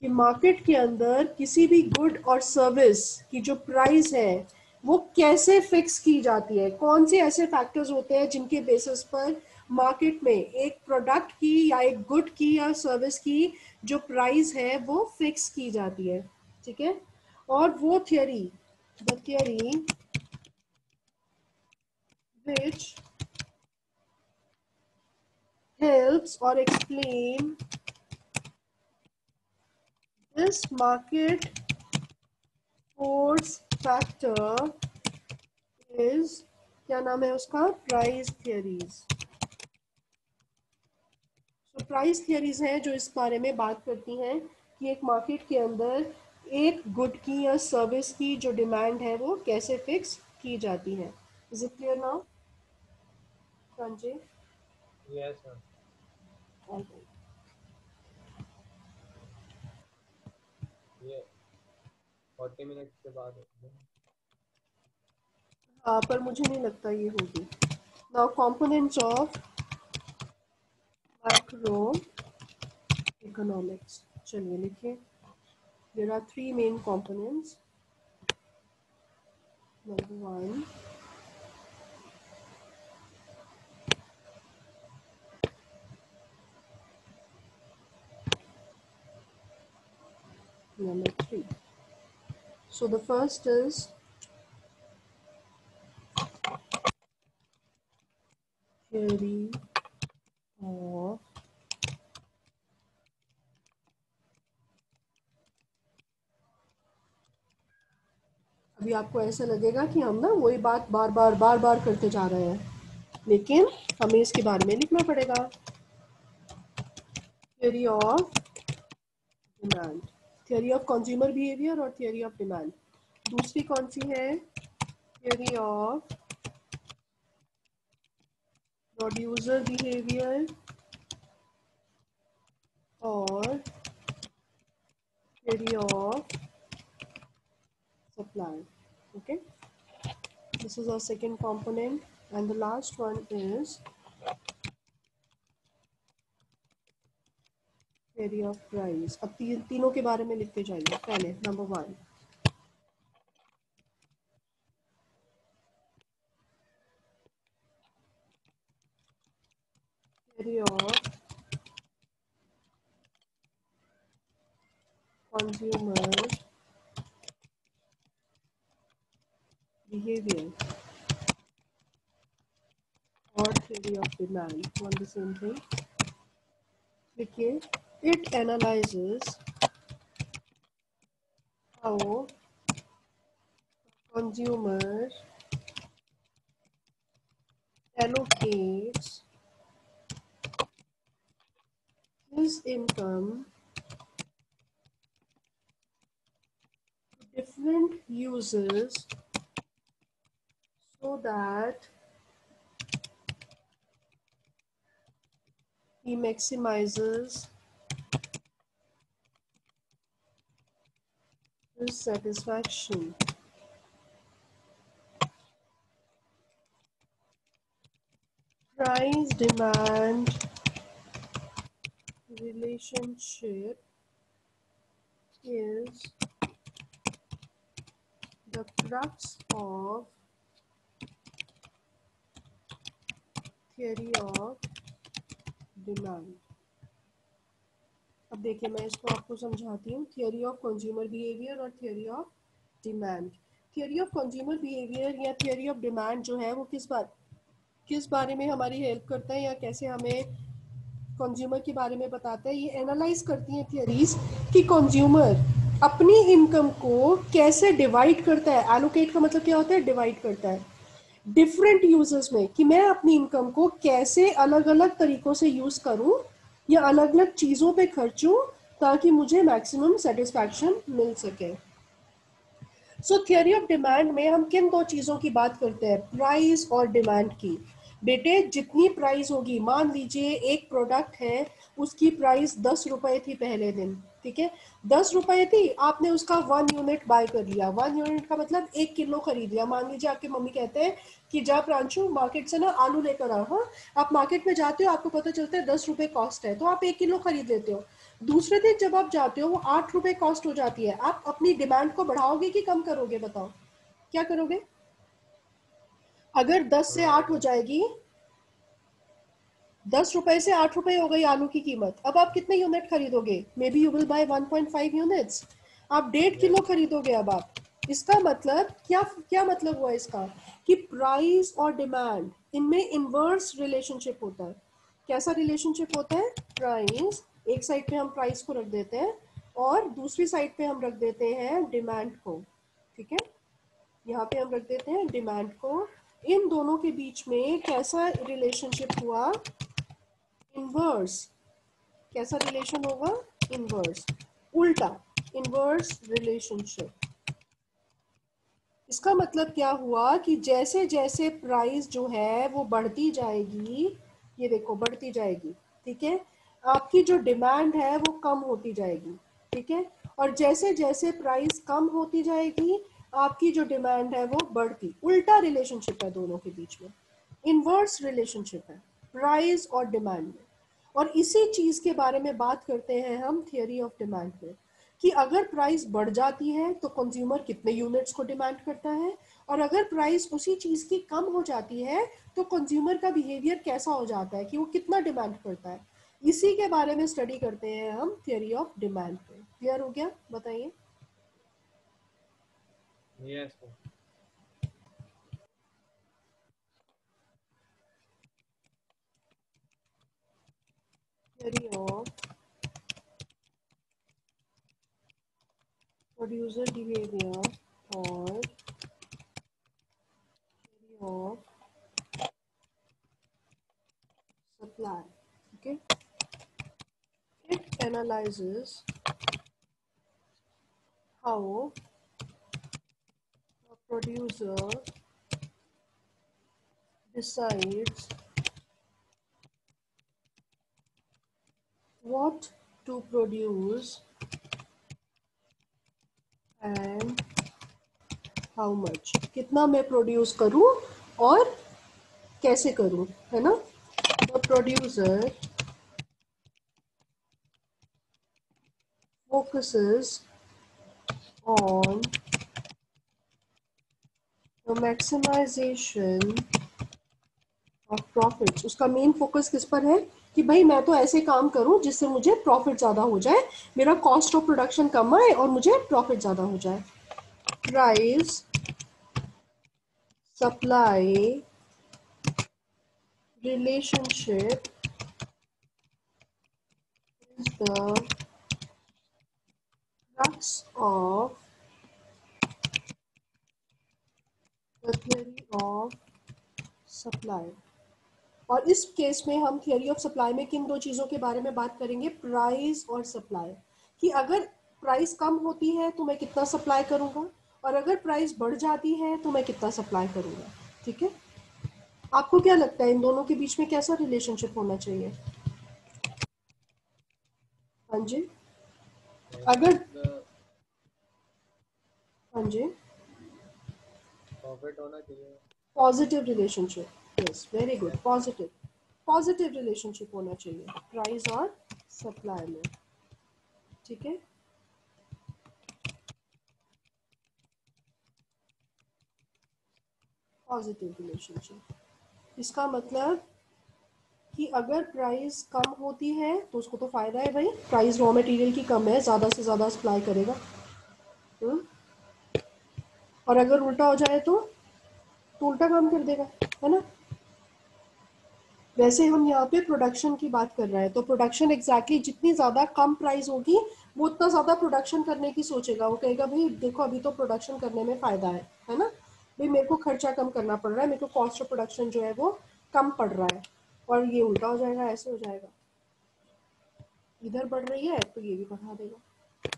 कि मार्केट के अंदर किसी भी गुड और सर्विस की जो प्राइस है, वो कैसे फिक्स की जाती है? कौन से ऐसे फैक्टर्स होते हैं जिनके बेसिस पर मार्केट में एक प्रोडक्ट की या एक गुड की या सर्विस की जो प्राइस है, वो फिक्स की जाती है? ठीक है? और वो theory the theory which helps or explain this market force factor is, क्या नाम है उसका? प्राइस थियरीज तो प्राइस थियरीज हैं जो इस बारे में बात करती हैं कि एक मार्केट के अंदर एक गुड की या सर्विस की जो डिमांड है वो कैसे फिक्स की जाती है. Is it clear now Sanjay yes sir ये 40 मिनट के बाद है। हाँ पर मुझे नहीं लगता ये होगी। Now components of macro economics चलिए लिखिए। There are three main components number one number three so the first is theory of अभी आपको ऐसा लगेगा कि हम ना वही बात बार बार बार बार करते जा रहे हैं, लेकिन हमें इसके बारे में लिखना पड़ेगा। Theory of demand theory of consumer behaviour और थियोरी ऑफ़ डिमांड दूसरी कौन सी है? थियोरी ऑफ़ प्रोड्यूसर बिहेवियर और theory of supply okay this is a second component and the last one is area of price अब ती, तीनों के बारे में लिखते जाइए पहले number one area of consumer behaviour और three of demand one the same thing देखिए it analyzes how consumer allocates his income to different uses so that he maximizes satisfaction. Price demand relationship is the crux of theory of demand अब देखिए, मैं इसको आपको समझाती हूँ। थियोरी ऑफ़ कंज्यूमर बिहेवियर और theory of demand theory of consumer behaviour या थियोरी ऑफ़ डिमांड जो है, वो किस बात किस बारे में हमारी हेल्प करता है या कैसे हमें कंज्यूमर के बारे में बताता है? ये एनालाइज करती हैं थियोरीज कि कंज्यूमर अपनी इनकम को कैसे डिवाइड करता है। एलोकेट का मतलब क्या होता है? डिवाइड करता है। डिफरेंट यूज़र्स में कि मैं अपनी इनकम को कैसे अलग अलग तरीकों से यूज़ करूँ या अलग अलग चीज़ों पे खर्चूं ताकि मुझे मैक्सिमम सेटिस्फैक्शन मिल सके। सो थियोरी ऑफ़ डिमांड में हम किन दो चीज़ों की बात करते हैं? प्राइस और डिमांड की। बेटे, जितनी प्राइस होगी, मान लीजिए एक प्रोडक्ट है, उसकी प्राइस दस रुपए थी पहले दिन। ठीक है? दस रुपए थी, आपने उसका वन यूनिट बाय कर लिया। वन यूनिट का मतलब एक किलो खरीद लिया। मान लीजिए आपके मम्मी कहते हैं कि, जा प्रांशु मार्केट से ना आलू लेकर आओ हाँ? आप मार्केट में जाते हो, आपको पता चलता है दस रुपए कॉस्ट है। तो आप एक किलो खरीद लेते हो। दूसरे दिन जब आप जाते हो, वो आठ रुपए कॉस्ट हो जाती है। आप अपनी डिमांड को बढ़ाओगे कि कम करोगे, बताओ? क्या करोगे? अगर दस से आठ हो जाएगी दस रुपए से आठ रुपए हो गई आलू की कीमत। अब आप कितने यूनिट खरीदोगे? Maybe you will buy 1.5 units आप डेढ़ किलो खरीदोगे अब आप। इसका मतलब क्या क्या मतलब हुआ इसका? कि प्राइस और डिमांड इनमें इनवर्स रिलेशनशिप होता है। कैसा रिलेशनशिप होता है? प्राइस एक साइड पे हम प्राइस को रख देते हैं और दूसरी साइड पे हम रख देते हैं डिमांड को। ठीक है? यहाँ पे हम रख देते हैं डिमांड को। इन दोनों के बीच में कैसा रिलेशनशिप हुआ? इनवर्स कैसा रिलेशन होगा? इनवर्स उल्टा. इनवर्स रिलेशनशिप इसका मतलब क्या हुआ कि जैसे जैसे प्राइस जो है वो बढ़ती जाएगी, ये देखो, बढ़ती जाएगी, ठीक है? आपकी जो डिमांड है वो कम होती जाएगी, ठीक है? और जैसे जैसे प्राइस कम होती जाएगी, आपकी जो डिमांड है वो बढ़ती। उल्टा रिलेशनशिप है दोनों के बीच में। इनवर्स रिलेशनशिप है। प्राइस और डिमांड में और इसी चीज़ के बारे में बात करते हैं हम थियोरी ऑफ़ डिमांड में कि अगर प्राइस बढ़ जाती है तो कंज्यूमर कितने यूनिट्स को डिमांड करता है? और अगर प्राइस उसी चीज़ की कम हो जाती है तो कंज्यूमर का बिहेवियर कैसा हो जाता है कि वो कितना डिमांड करता है? इसी के बारे में स्टडी करते हैं हम थियोरी ऑफ़ डिमांड पे। क्लियर हो गया? बताइए। Yes theory of producer behavior or theory of supply okay? It analyzes how a producer decides what to produce and how much कितना मैं प्रोड्यूस करूँ और कैसे करूँ है ना the producer focuses on the maximization of profits उसका मेन फोकस किस पर है कि भाई मैं तो ऐसे काम करूँ जिससे मुझे प्रॉफिट ज़्यादा हो जाए, मेरा कॉस्ट ऑफ़ प्रोडक्शन कम आए और मुझे प्रॉफिट ज़्यादा हो जाए। Price supply relationship is the crux of the theory of supply और इस केस में हम थियोरी ऑफ़ सप्लाई में किन दो चीज़ों के बारे में बात करेंगे? प्राइस और सप्लाई कि अगर प्राइस कम होती है तो मैं कितना सप्लाई करूँगा? और अगर प्राइस बढ़ जाती है तो मैं कितना सप्लाई करूँगा? ठीक है? आपको क्या लगता है इन दोनों के बीच में कैसा रिलेशनशिप होना चाहिए? हाँ जी। अगर हाँ जी। Positive relationship yes very good positive positive relationship होना चाहिए. प्राइस और सप्लाई में. ठीक है? पॉजिटिव रिलेशनशिप इसका मतलब कि अगर प्राइस कम होती है तो उसको तो फ़ायदा है भाई। प्राइस रॉ मटेरियल की कम है, ज़्यादा से ज़्यादा सप्लाई करेगा। हुँ? और अगर उल्टा हो जाए तो तो उल्टा काम कर देगा, है ना? वैसे हम यहाँ पे प्रोडक्शन की बात कर रहे हैं तो प्रोडक्शन एग्जैक्टली exactly जितनी ज़्यादा कम प्राइस होगी, वो उतना ज़्यादा प्रोडक्शन करने की सोचेगा। वो कहेगा, भाई, देखो, अभी तो प्रोडक्शन करने में फ़ायदा है है ना? भाई, मेरे को खर्चा कम करना पड़ रहा है, मेरे को कॉस्ट ऑफ़ प्रोडक्शन जो है वो कम पड़ रहा है, और ये उल्टा हो जाएगा, ऐसे हो जाएगा। इधर बढ़ रही है तो ये भी बढ़ा देगा।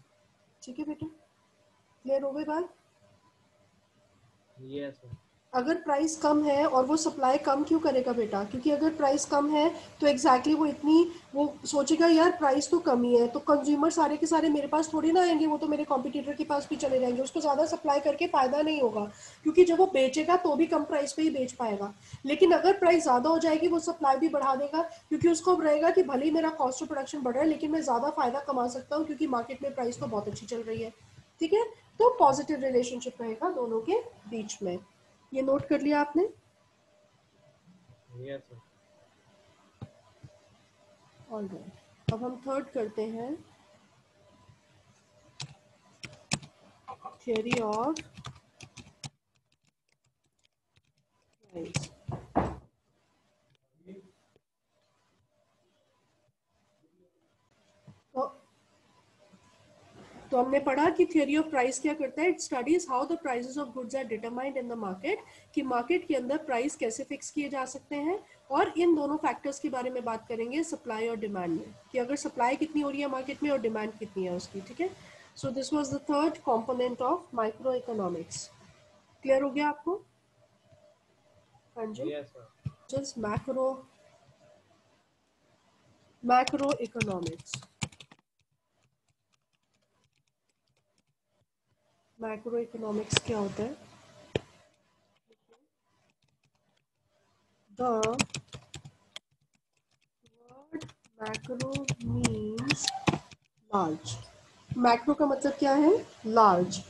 ठीक है बेटा? क्लियर हो गई बात? यस yes अगर प्राइस कम है और वो सप्लाई कम क्यों करेगा बेटा? क्योंकि अगर प्राइस कम है तो एग्जैक्टली exactly वो इतनी, वो सोचेगा, यार प्राइस तो कम ही है तो कंज्यूमर सारे के सारे मेरे पास थोड़ी ना आएँगे, वो तो मेरे कॉम्पिटिटर के पास भी चले जाएँगे, उसको ज़्यादा सप्लाई करके फ़ायदा नहीं होगा। क्योंकि जब वो बेचेगा तो भी कम प्राइस पर ही बेच पाएगा। लेकिन अगर प्राइस ज़्यादा हो जाएगी, वो सप्लाई भी बढ़ा देगा, क्योंकि उसको रहेगा कि भले ही मेरा कॉस्ट ऑफ़ प्रोडक्शन बढ़ रहा है, लेकिन मैं ज़्यादा फ़ायदा कमा सकता हूँ, क्योंकि मार्केट में प्राइस तो बहुत अच्छी चल रही है। ठीक है? तो पॉजिटिव रिलेशनशिप रहेगा दोनों के बीच में। ये नोट कर लिया आपने? Yes ऑल राइट अब हम थर्ड करते हैं. थियरी ऑफ़ प्राइस तो हमने पढ़ा कि थियोरी ऑफ़ प्राइस क्या करता है? It studies how the prices of goods are determined in the market कि मार्केट के अंदर प्राइस कैसे फिक्स किए जा सकते हैं? और इन दोनों फैक्टर्स के बारे में बात करेंगे सप्लाई और डिमांड में कि अगर सप्लाई कितनी हो रही है मार्केट में और डिमांड कितनी है उसकी ठीक है? So this was the third component of micro economics clear हो गया आपको? हाँ जी yes sir. Just micro economics क्या होता है? Third macro means large macro का मतलब क्या है? Large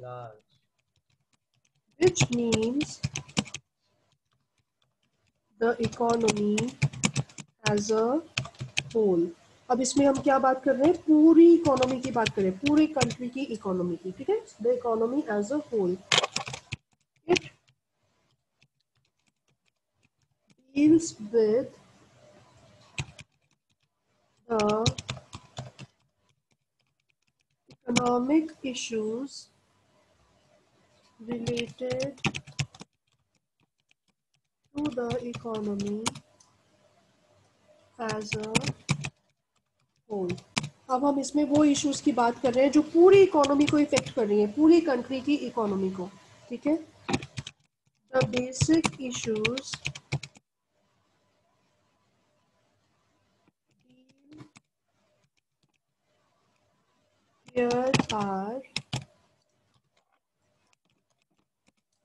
large which means the economy as a whole अब इसमें हम क्या बात कर रहे हैं? पूरी इकोनॉमी की बात कर, पूरे कंट्री की इकोनॉमी की, ठीक है? The economy as a whole it deals with the economic issues related to the economy as a whole. अब हम इसमें वो इश्यूज़ की बात कर रहे हैं जो पूरी इकोनॉमी को इफ़ेक्ट कर रही है, पूरी कंट्री की इकोनॉमी को, ठीक है? The basic issues here are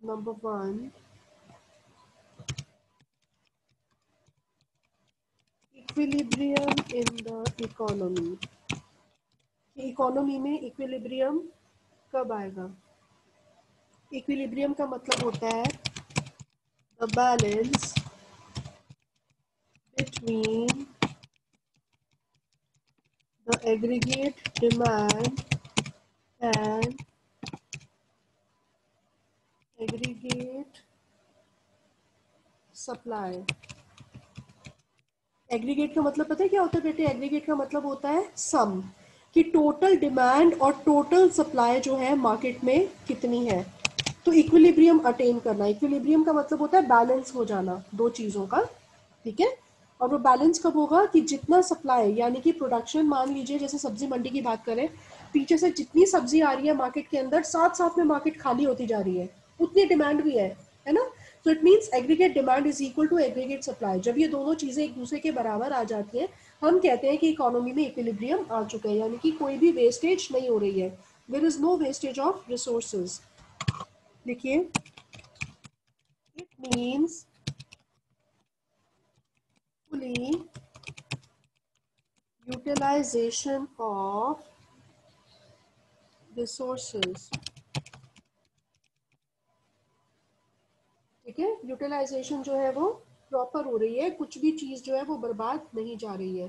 number one. Equilibrium in the economy. Economy में इक्विलिब्रियम कब आएगा? इक्विलिब्रियम का मतलब होता है the balance between the aggregate demand and aggregate supply. Aggregate का मतलब पता है क्या होता है बेटे? एग्रीगेट का मतलब होता है सम कि टोटल डिमांड और टोटल सप्लाई जो है मार्केट में कितनी है? तो इक्विलिब्रियम अटेन करना. इक्विलिब्रियम का मतलब होता है बैलेंस हो जाना, दो चीज़ों का. ठीक है? और वो बैलेंस कब होगा? कि जितना सप्लाई यानी कि प्रोडक्शन मान लीजिए जैसे सब्ज़ी मंडी की बात करें, पीछे से जितनी सब्ज़ी आ रही है मार्केट के अंदर साथ साथ में मार्केट खाली होती जा रही है. उतनी डिमांड भी है है ना? तो it means aggregate demand is equal to aggregate supply जब ये दोनों चीज़ें एक दूसरे के बराबर आ जाती हैं, हम कहते हैं कि इकोनॉमी में इक्विलिब्रियम आ चुका है, यानी कि कोई भी वेस्टेज नहीं हो रही है। There is no wastage of resources लिखिए it means fully utilization of resources. ठीक है यूटिलाइजेशन जो है वो प्रॉपर हो रही है, कुछ भी चीज़ जो है वो बर्बाद नहीं जा रही है,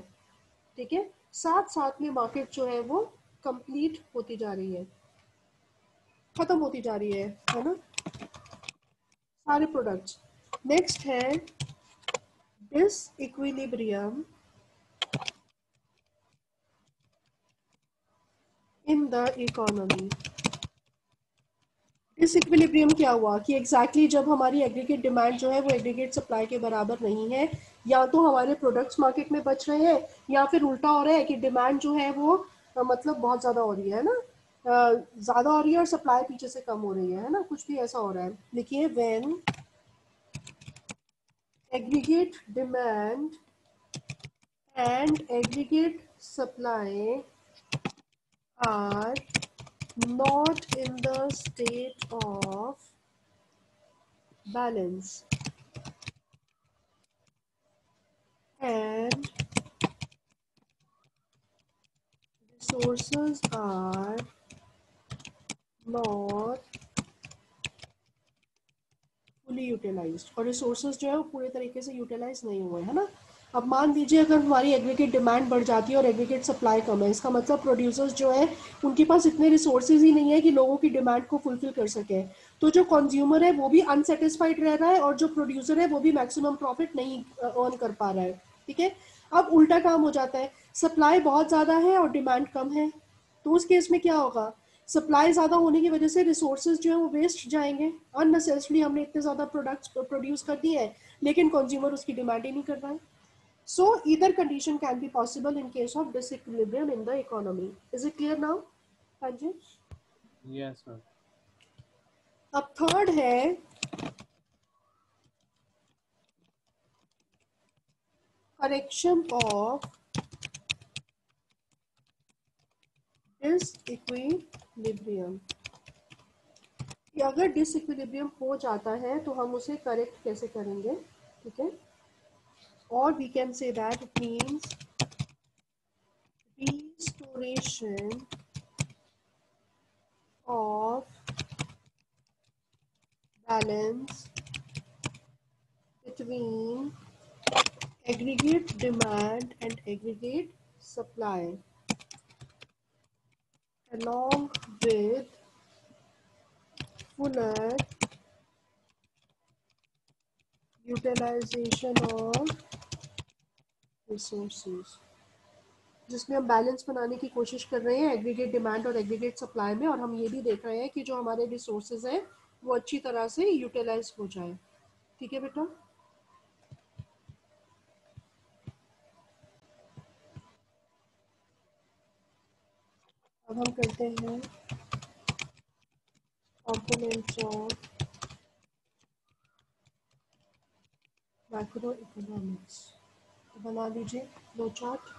ठीक है? साथ साथ में मार्केट जो है वो कंप्लीट होती जा रही है, खत्म होती जा रही है है ना? सारे प्रोडक्ट्स नेक्स्ट है disequilibrium in the economy disequilibrium क्या हुआ? कि एग्जैक्टली exactly जब हमारी एग्रीगेट डिमांड जो है, वो एग्रीगेट सप्लाई के बराबर नहीं है, या तो हमारे प्रोडक्ट्स मार्केट में बच रहे हैं, या फिर उल्टा हो रहा है कि डिमांड जो है वो मतलब बहुत ज़्यादा हो रही है ना? ज़्यादा हो रही है और सप्लाई पीछे से कम हो रही है है ना? कुछ भी ऐसा हो रहा है। लिखिए when aggregate demand and aggregate supply are not in the state of balance and resources are not fully utilise और रिसोर्सेज जो है वो पूरे तरीके से यूटिलाइज नहीं हुए है ना अब मान लीजिए अगर हमारी एग्रीगेट डिमांड बढ़ जाती है और एग्रीगेट सप्लाई कम है, इसका मतलब प्रोड्यूसर्स जो है, उनके पास इतने रिसोर्सेज ही नहीं है कि लोगों की डिमांड को फुलफिल कर सके। तो जो कंज्यूमर है, वो भी अनसेटिस्फाइड रह रहा है और जो प्रोड्यूसर है, वो भी मैक्सिमम प्रॉफिट नहीं अर्न कर पा रहा है। ठीक है? अब उल्टा काम हो जाता है। सप्लाई बहुत ज़्यादा है और डिमांड कम है। तो उस केस में क्या होगा? सप्लाई ज़्यादा होने की वजह से रिसोर्सेज जो है, वो वेस्ट जाएँगे। अननेसेसरी हमने इतने ज़्यादा प्रोडक्ट्स प्रोड्यूस कर दिए हैं, लेकिन कंज्यूमर उसकी डिमांड ही नहीं कर रहा है। So either condition can be possible in case of disequilibrium in the economy. Is it clear now, Sanjay? Yes, ma'am. अब थर्ड है correction of disequilibrium. कि अगर डिसइक्विलिब्रियम हो जाता है तो हम उसे करेक्ट कैसे करेंगे ठीक है or we can say that it means restoration of balance between aggregate demand and aggregate supply. Along with fuller utilization of resources जिसमें हम बैलेंस बनाने की कोशिश कर रहे हैं एग्रीगेट डिमांड और एग्रीगेट सप्लाई में, और हम ये भी देख रहे हैं कि जो हमारे रिसोर्सेज हैं, वो अच्छी तरह से यूटिलाइज हो जाए। ठीक है बेटा? अब हम करते हैं कंपोनेंट्स ऑफ़ मैक्रो इकोनॉमिक्स बना लीजिए दो chart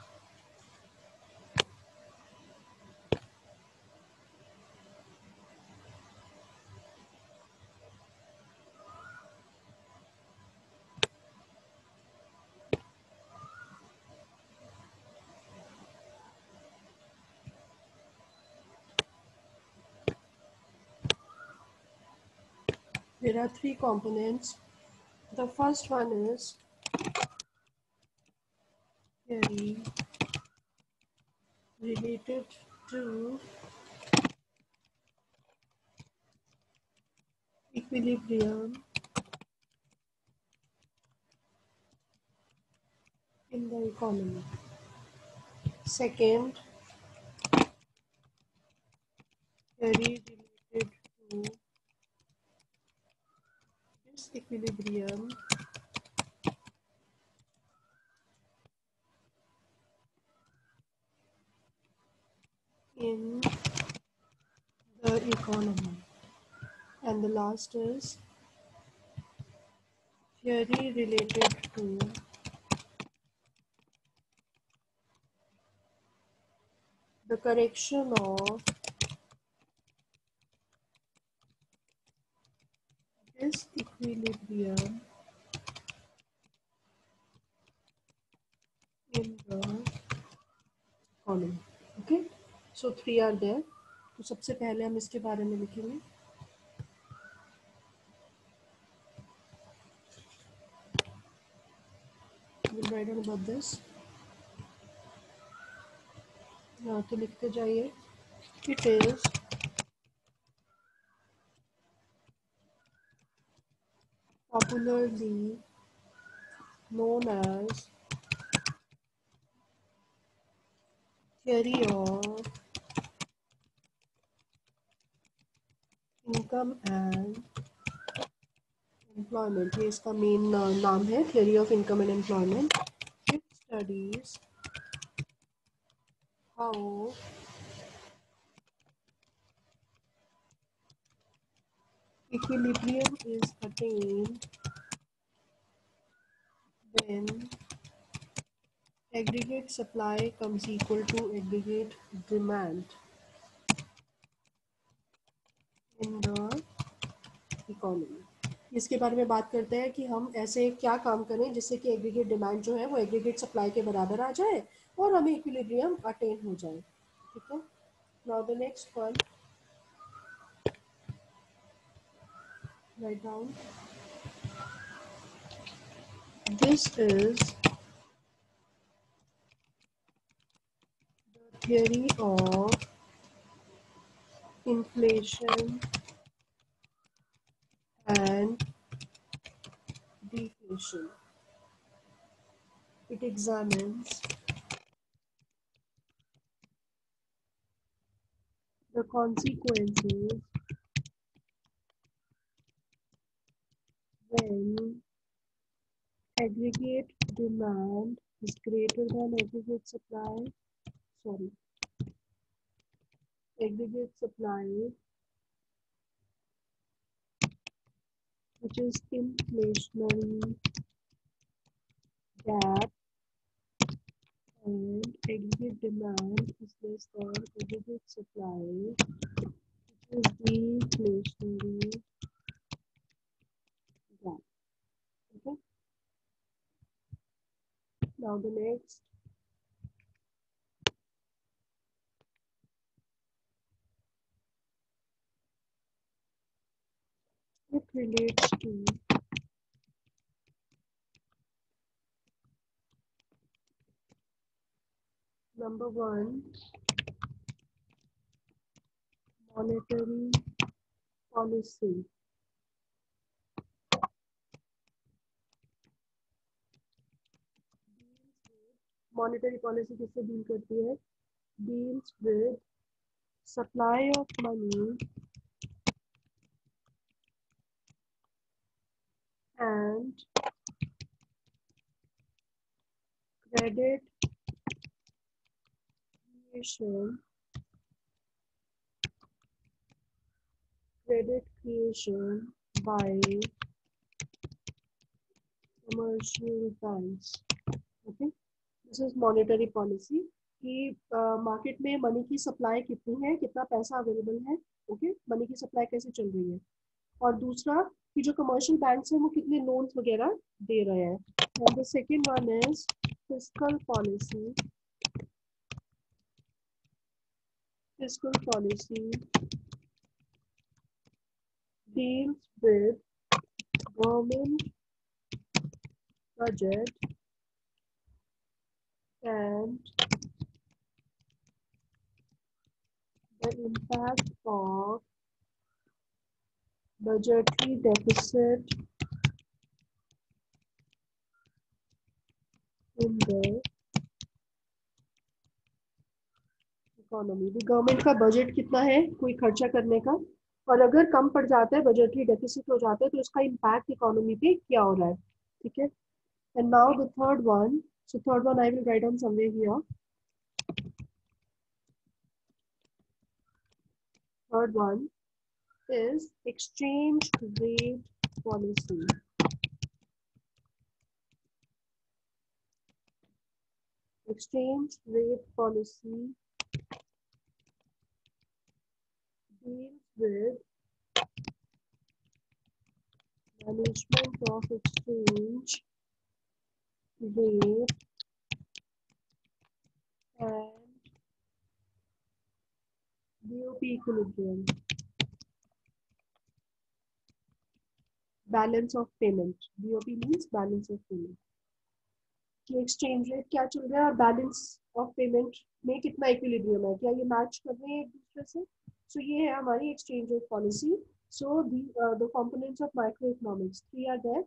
there are three components the first one is theory related to equilibrium in the economy. Second, theory related to disequilibrium in the economy. And the last is theory related to the correction of this equilibrium in the column. Okay, so three are there. तो सबसे पहले हम इसके बारे में लिखेंगे। यहाँ तो लिखते जाइए details popularly known as theory of welcome and employment ये इसका मेन नाम है theory of income and employment it studies how equilibrium is attained when aggregate supply comes equal to aggregate demand in the economy इसके बारे में बात करते हैं कि हम ऐसे क्या काम करें जिससे कि एग्रीगेट डिमांड जो है वो एग्रीगेट सप्लाई के बराबर आ जाए और हमें इक्विलिब्रियम अटेन हो जाए। ठीक है? Now the next one write down this is the theory of It examines the consequences when aggregate demand is greater than aggregate supply sorry aggregate supply which is inflationary gap and aggregate demand is less than aggregate supply which is the deflationary gap okay. Now the next it relates to number one monetary policy monetary policy किससे डील करती है deals with supply of money and credit creation credit creation by commercial banks okay this is monetary policy कि मार्केट uh, में मनी की सप्लाई कितनी है कितना पैसा अवेलेबल है ओके? मनी की सप्लाई कैसे चल रही है और दूसरा कि जो कमर्शियल बैंक है, वो कितने लोन वगैरह दे रहे हैं? And the second one is fiscal policy fiscal policy deal with government budget and the impact of budgetary deficit in the economy भी गवर्नमेंट का बजट कितना है? कोई खर्चा करने का? और अगर कम पड़ जाता है बजटरी डेफिसिट हो जाता है तो उसका इम्पैक्ट इकोनॉमी पे क्या हो रहा है? ठीक है? And now the third one so third one I will write on somewhere here third one. Is exchange rate policy. Exchange rate policy deals with management of exchange rate and BOP equilibrium. Balance of payment BOP means balance of payment कि एक्सचेंज रेट क्या चल रहा है और बैलेंस ऑफ़ पेमेंट में कितना इक्विलिब्रियम है? क्या ये मैच कर रहे हैं एक दूसरे से? सो ये है हमारी exchange rate policy so the components of micro economics three are there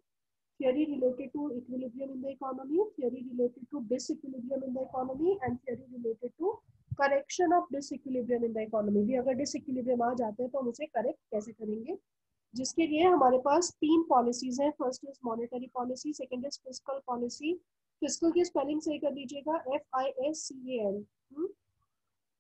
theory related to equilibrium in the economy theory related to disequilibrium in the economy and theory related to correction of disequilibrium in the economy भी अगर डिस इक्विलिब्रियम आ जाते हैं तो हम उसे करेक्ट कैसे करेंगे? जिसके लिए हमारे पास तीन पॉलिसीज़ हैं। First is monetary policy second is fiscal policy fiscal की स्पेलिंग सही कर दीजिएगा F I S C L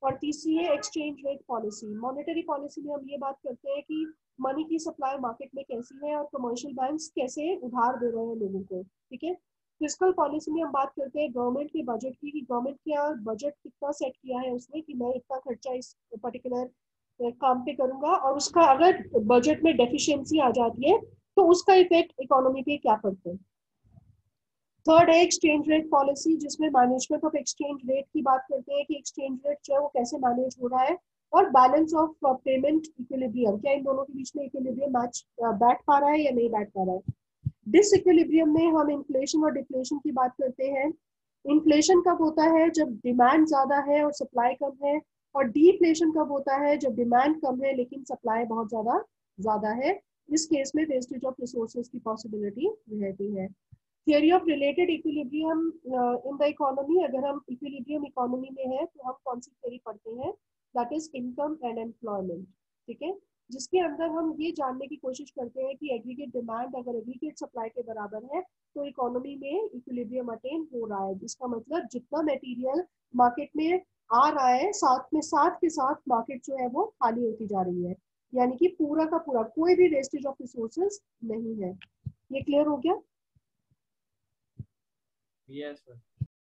और तीसरी है exchange rate policy monetary policy में हम ये बात करते हैं कि मनी की सप्लाई मार्केट में कैसी है और कमर्शियल बैंक्स कैसे उधार दे रहे हैं लोगों को, ठीक है? फ़िज़िकल पॉलिसी में हम बात करते हैं गवर्नमेंट के बजट की, कि गवर्नमेंट का बजट कितना सेट किया है उसने कि मैं इतना खर्चा इस पर्टिकुलर काम पे करूँगा और उसका अगर बजट में डेफिशिएंसी आ जाती है तो उसका इफ़ेक्ट इकोनॉमी पे क्या पड़ता है? थर्ड है एक्सचेंज रेट पॉलिसी जिसमें मैनेजमेंट ऑफ़ एक्सचेंज रेट की बात करते हैं कि एक्सचेंज रेट जो है वो कैसे मैनेज हो रहा है और बैलेंस ऑफ़ पेमेंट इक्विलिब्रियम क्या इन दोनों के बीच में इक्विलिब्रियम मैच बैठ पा रहा है या नहीं बैठ पा रहा है? डिस इक्विलिब्रियम में हम इन्फ्लेशन और डिफ्लेशन की बात करते हैं। इन्फ्लेशन कब होता है? जब डिमांड ज़्यादा है और सप्लाई कम है और डीफ्लेशन कब होता है? जब डिमांड कम है, लेकिन सप्लाई बहुत ज़्यादा ज़्यादा है। इस केस में वेस्टेज ऑफ़ रिसोर्सेज की पॉसिबिलिटी रहती है। Theory of related equilibrium in the economy अगर हम इक्विलिब्रियम इकोनॉमी में है तो हम कौन सी थियरी पढ़ते हैं? That is income and employment ठीक है? जिसके अंदर हम ये जानने की कोशिश करते हैं कि एग्रीगेट डिमांड अगर एग्रीगेट सप्लाई के बराबर है तो इकोनॉमी में इक्विलिब्रियम अटेन हो रहा है। जिसका मतलब जितना मटेरियल मार्केट में आ रहा है, साथ में साथ के साथ मार्केट जो है वो खाली होती जा रही है। यानी कि पूरा का पूरा, कोई भी वेस्टेज ऑफ़ रिसोर्सेज नहीं है। ये क्लियर हो गया? Yes, sir.